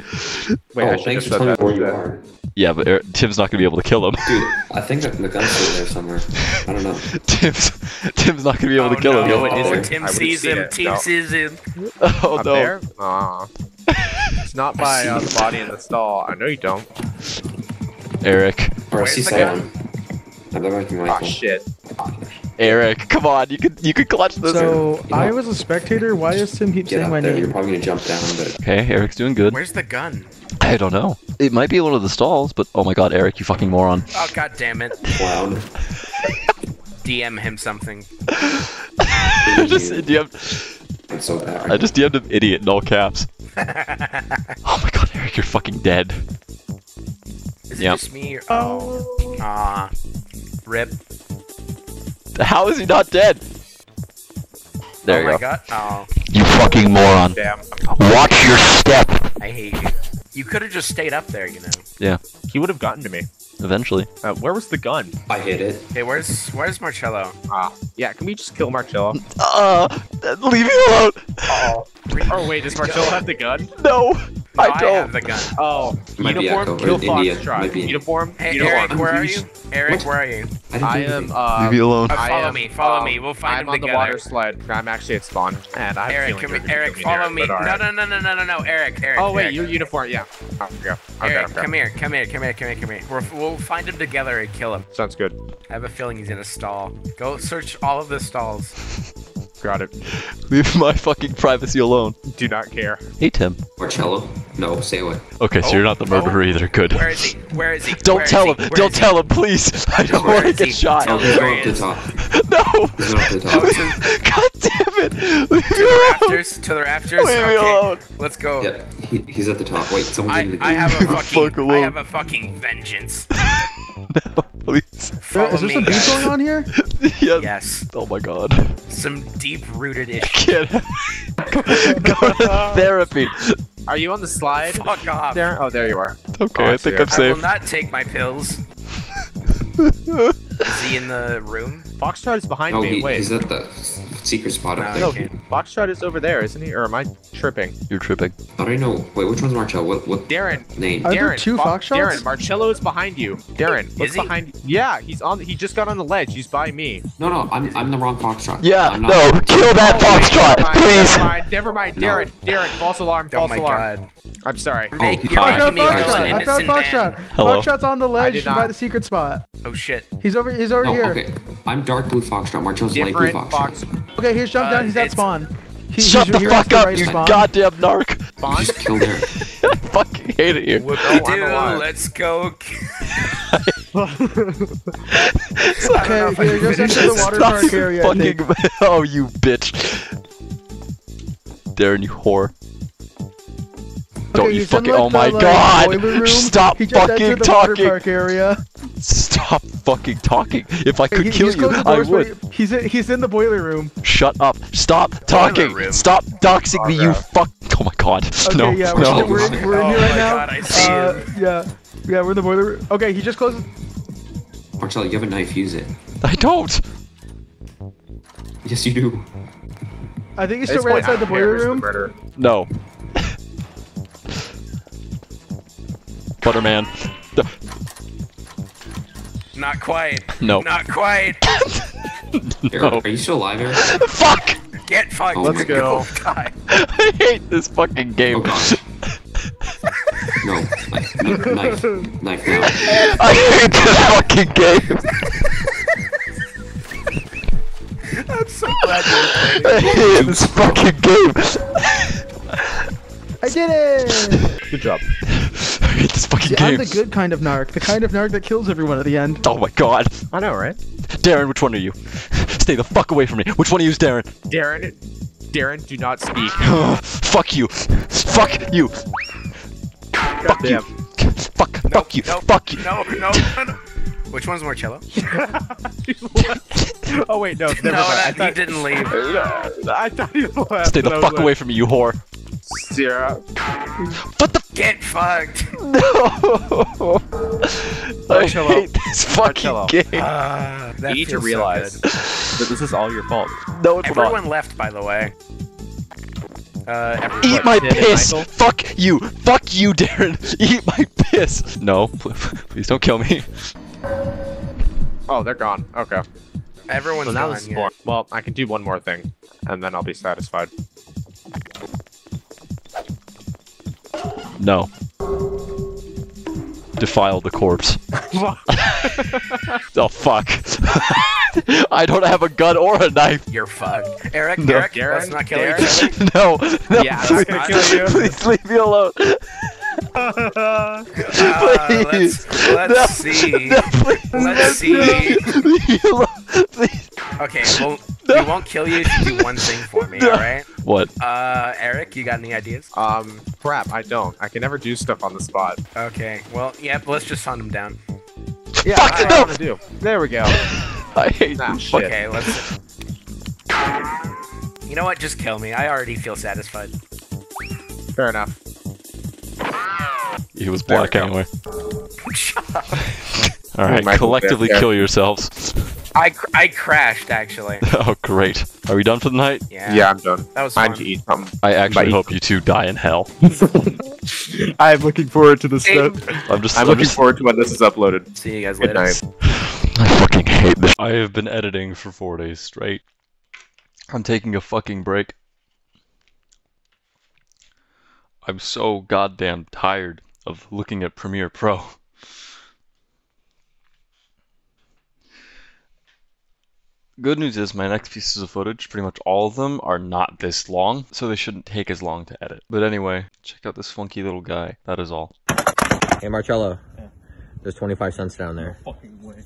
Wait, oh, I should thanks have for said telling me that. Where you are. Yeah, but Eric, Tim's not gonna be able to kill him. Dude, I think that the gun's still there somewhere. I don't know. Tim's Tim's not gonna be able oh, to kill no. him. No, it Oh, isn't. Tim sees him. it. Tim No. sees him. Oh Up no. there? Aw. It's not by uh, the body in the stall. I know you don't. Eric. Or I Where's see the someone. I bet like Michael. shit. Eric, come on, you could you could clutch this. So You know- I was a spectator. Why does Tim keep Get saying up my there. You're probably gonna jump down, but Okay, Eric's doing good. Where's the gun? I don't know. It might be one of the stalls, but oh my god, Eric, you fucking moron. Oh god damn it. clown. DM him something. I just DM'd, It's so bad. I just DM'd him idiot in all caps. Oh my god, Eric, you're fucking dead. Is Yep. it just me or oh ah rip. How is he not dead? There oh you my go. god. Oh, You fucking moron. Damn. Watch your step. I hate you. You could have just stayed up there, you know. Yeah. He would have gotten to me. Eventually. Uh, where was the gun? I hit it. Hey, where's where's Marcello? Ah, yeah. Can we just kill Marcello? Uh, leave me alone. oh wait, does Marcello have the gun? No, No, I I, don't. have the gun. Oh, Might be uniform. Echo, Kill or India. Foxtrot. Might be- Uniform. Hey, uniform. Eric, where are you? confused. Eric, What? where are you? I didn't I do am. anything. Uh, Leave me alone. Uh, I follow am, me, follow um, me. We'll find I'm him on together. the water slide. I'm actually at spawn, and I have a Eric, feeling come you're here. gonna Eric, follow me. No, no, no, no, no, no, no. Eric, Eric. Oh wait, Eric. your uniform. Yeah. Oh, yeah. Okay, Eric, okay. come here, come here, come here, come here, come here. We're, we'll find him together and kill him. Sounds good. I have a feeling he's in a stall. Go search all of the stalls. Got it. Leave my fucking privacy alone. Do not care. Hey, Tim. Marcello? No, say what? Okay, so Oh, you're not the oh, murderer oh. either. Good. Where is he? Where is he? Don't Where is tell he? him. Where Don't is he? tell him, please. I don't Where want to get he? shot. Tell Oh, me he's where he the is. No. He's going up to the Oh, top. to, God damn it. Leave to the rafters. To the rafters. Leave me alone. let's go. Yep, he, he's at the top. Wait, someone's I, in the I have a Fuck. I have a fucking vengeance. Please. Follow Is there me. some beef going on here? Yes. Yes. Oh my god. Some deep-rooted issues. Go to therapy. Are you on the slide? Fuck off. There. Oh, there you are. Okay, Oh, I I think see. I'm safe. I will not take my pills. Is he in the room? Foxtrot is behind No, me. he, Wait. he's at the secret spot up No, there. No, he, Foxtrot is over there, isn't he? Or am I tripping? You're tripping. I don't know? Wait, which one's Marcello? What, what Darren. name? Are there two Fo- Foxtrots? Darren, Marcello is behind you. Darren, look Is he? behind. Yeah, he's on. He just got on the ledge. He's by me. No, no, I'm, I'm the wrong Foxtrot. Yeah, I'm no, kill that Oh, foxtrot, never mind, please. Never mind. Never mind. No. Darren, Darren, false alarm. Oh False my alarm. god. I'm sorry. Oh, Make- he you're I found making found me it. go Foxtrot. I found. Foxtrot. Hello. Foxtrot's on the ledge did by the secret spot. Oh shit. He's over. He's over Oh, here. okay. I'm dark blue Foxtrot. Marcello's light blue Different Foxtrot. Fox. Okay, here's jump Uh, down. He's at spawn. He, Shut he's the here fuck up, right you spawn. goddamn narc. Spawn. Just killed her. I fucking hate it here. Whoop, We I'm do. Let's go. Okay, here, just enter the water Stop park area. Fucking- Oh, you bitch. Darren, you whore. Don't Okay, you fucking. like, oh the, my like, god! Stop He fucking the talking! park area. Stop fucking talking! If I could He- kill he's you, I would. but He's in, he's in the boiler room. Shut up! Stop talking! Stop doxing me, you fuck! Oh my god! Okay, no, yeah, we're, no. we're, in, we're in Oh here right now. God, uh. Yeah, yeah, we're in the boiler room. Okay, he just closed. Marcello, you have a knife. Use it. I don't. Yes, you do. I think he's still right point outside the boiler here is the room. No. Butterman. Not quite. No. Not quite. No. Are you still alive, Eric? Fuck! Get fucked. Oh Let's my go. Die. I hate this fucking game. Oh god. No, knife, knife, knife, knife now. I hate this fucking game. I'm so glad you're playing. I hate this fucking game. I did it! Good job. I hate this fucking Yeah, I'm the good kind of narc. The kind of narc that kills everyone at the end. Oh my god. I know, right? Darren, which one are you? Stay the fuck away from me. Which one of you is Darren? Darren, Darren, do not speak. fuck you. Fuck you. Fuck you. Damn. Fuck. fuck you. Nope. Fuck you. No, no, no, no. Which one's Marcello? oh wait, no, never no, mind. I that, he thought, didn't leave. I thought he left. Stay the and I fuck like, away from me, you whore. Sierra. What the? Get fucked. No. I Marcello. hate this fucking Marcello. game. Uh, that You need to feels so realize good. that this is all your fault. No, it's Everyone not. left, by the way. Uh, everyone. Eat my Sid and piss. Michael? Fuck you. Fuck you, Darren. Eat my piss. No, please don't kill me. Oh, they're gone. Okay. Everyone's So now gone. this is yeah. boring. Well, I can do one more thing, and then I'll be satisfied. No. Defile the corpse. oh fuck. I don't have a gun or a knife. You're fucked. Eric, No. Eric, Darren, let's not kill Darren. each other. No, no, Yeah, I'm please, not gonna kill you. please leave me alone. Uh, Please. let's let's No. see. No, please. Let's see. Leave me. Please. Okay, well, we won't kill you if you do one thing for me, No. alright? What? Uh, Eric, you got any ideas? Um, crap, I don't. I can never do stuff on the spot. Okay, well, yep, let's just hunt him down. Yeah, Fuck, that's what. I want to do. There we go. I hate Nah, shit. Okay, let's. You know what? Just kill me. I already feel satisfied. Fair enough. He was black anyway. Alright, Michael, collectively kill yourselves. I cr- I crashed actually. oh, great. Are we done for the night? Yeah. Yeah, I'm done. That was Time fun. to eat something. I actually Bye. hope you two die in hell. I'm looking forward to this Hey, I'm just. I'm I'm looking just forward to when this is uploaded. See you guys Good later. night. I fucking hate this. I have been editing for four days straight. I'm taking a fucking break. I'm so goddamn tired of looking at Premiere Pro. Good news is my next pieces of footage, pretty much all of them, are not this long, so they shouldn't take as long to edit. But anyway, check out this funky little guy. That is all. Hey Marcello, there's 25 cents down there. No Fucking way.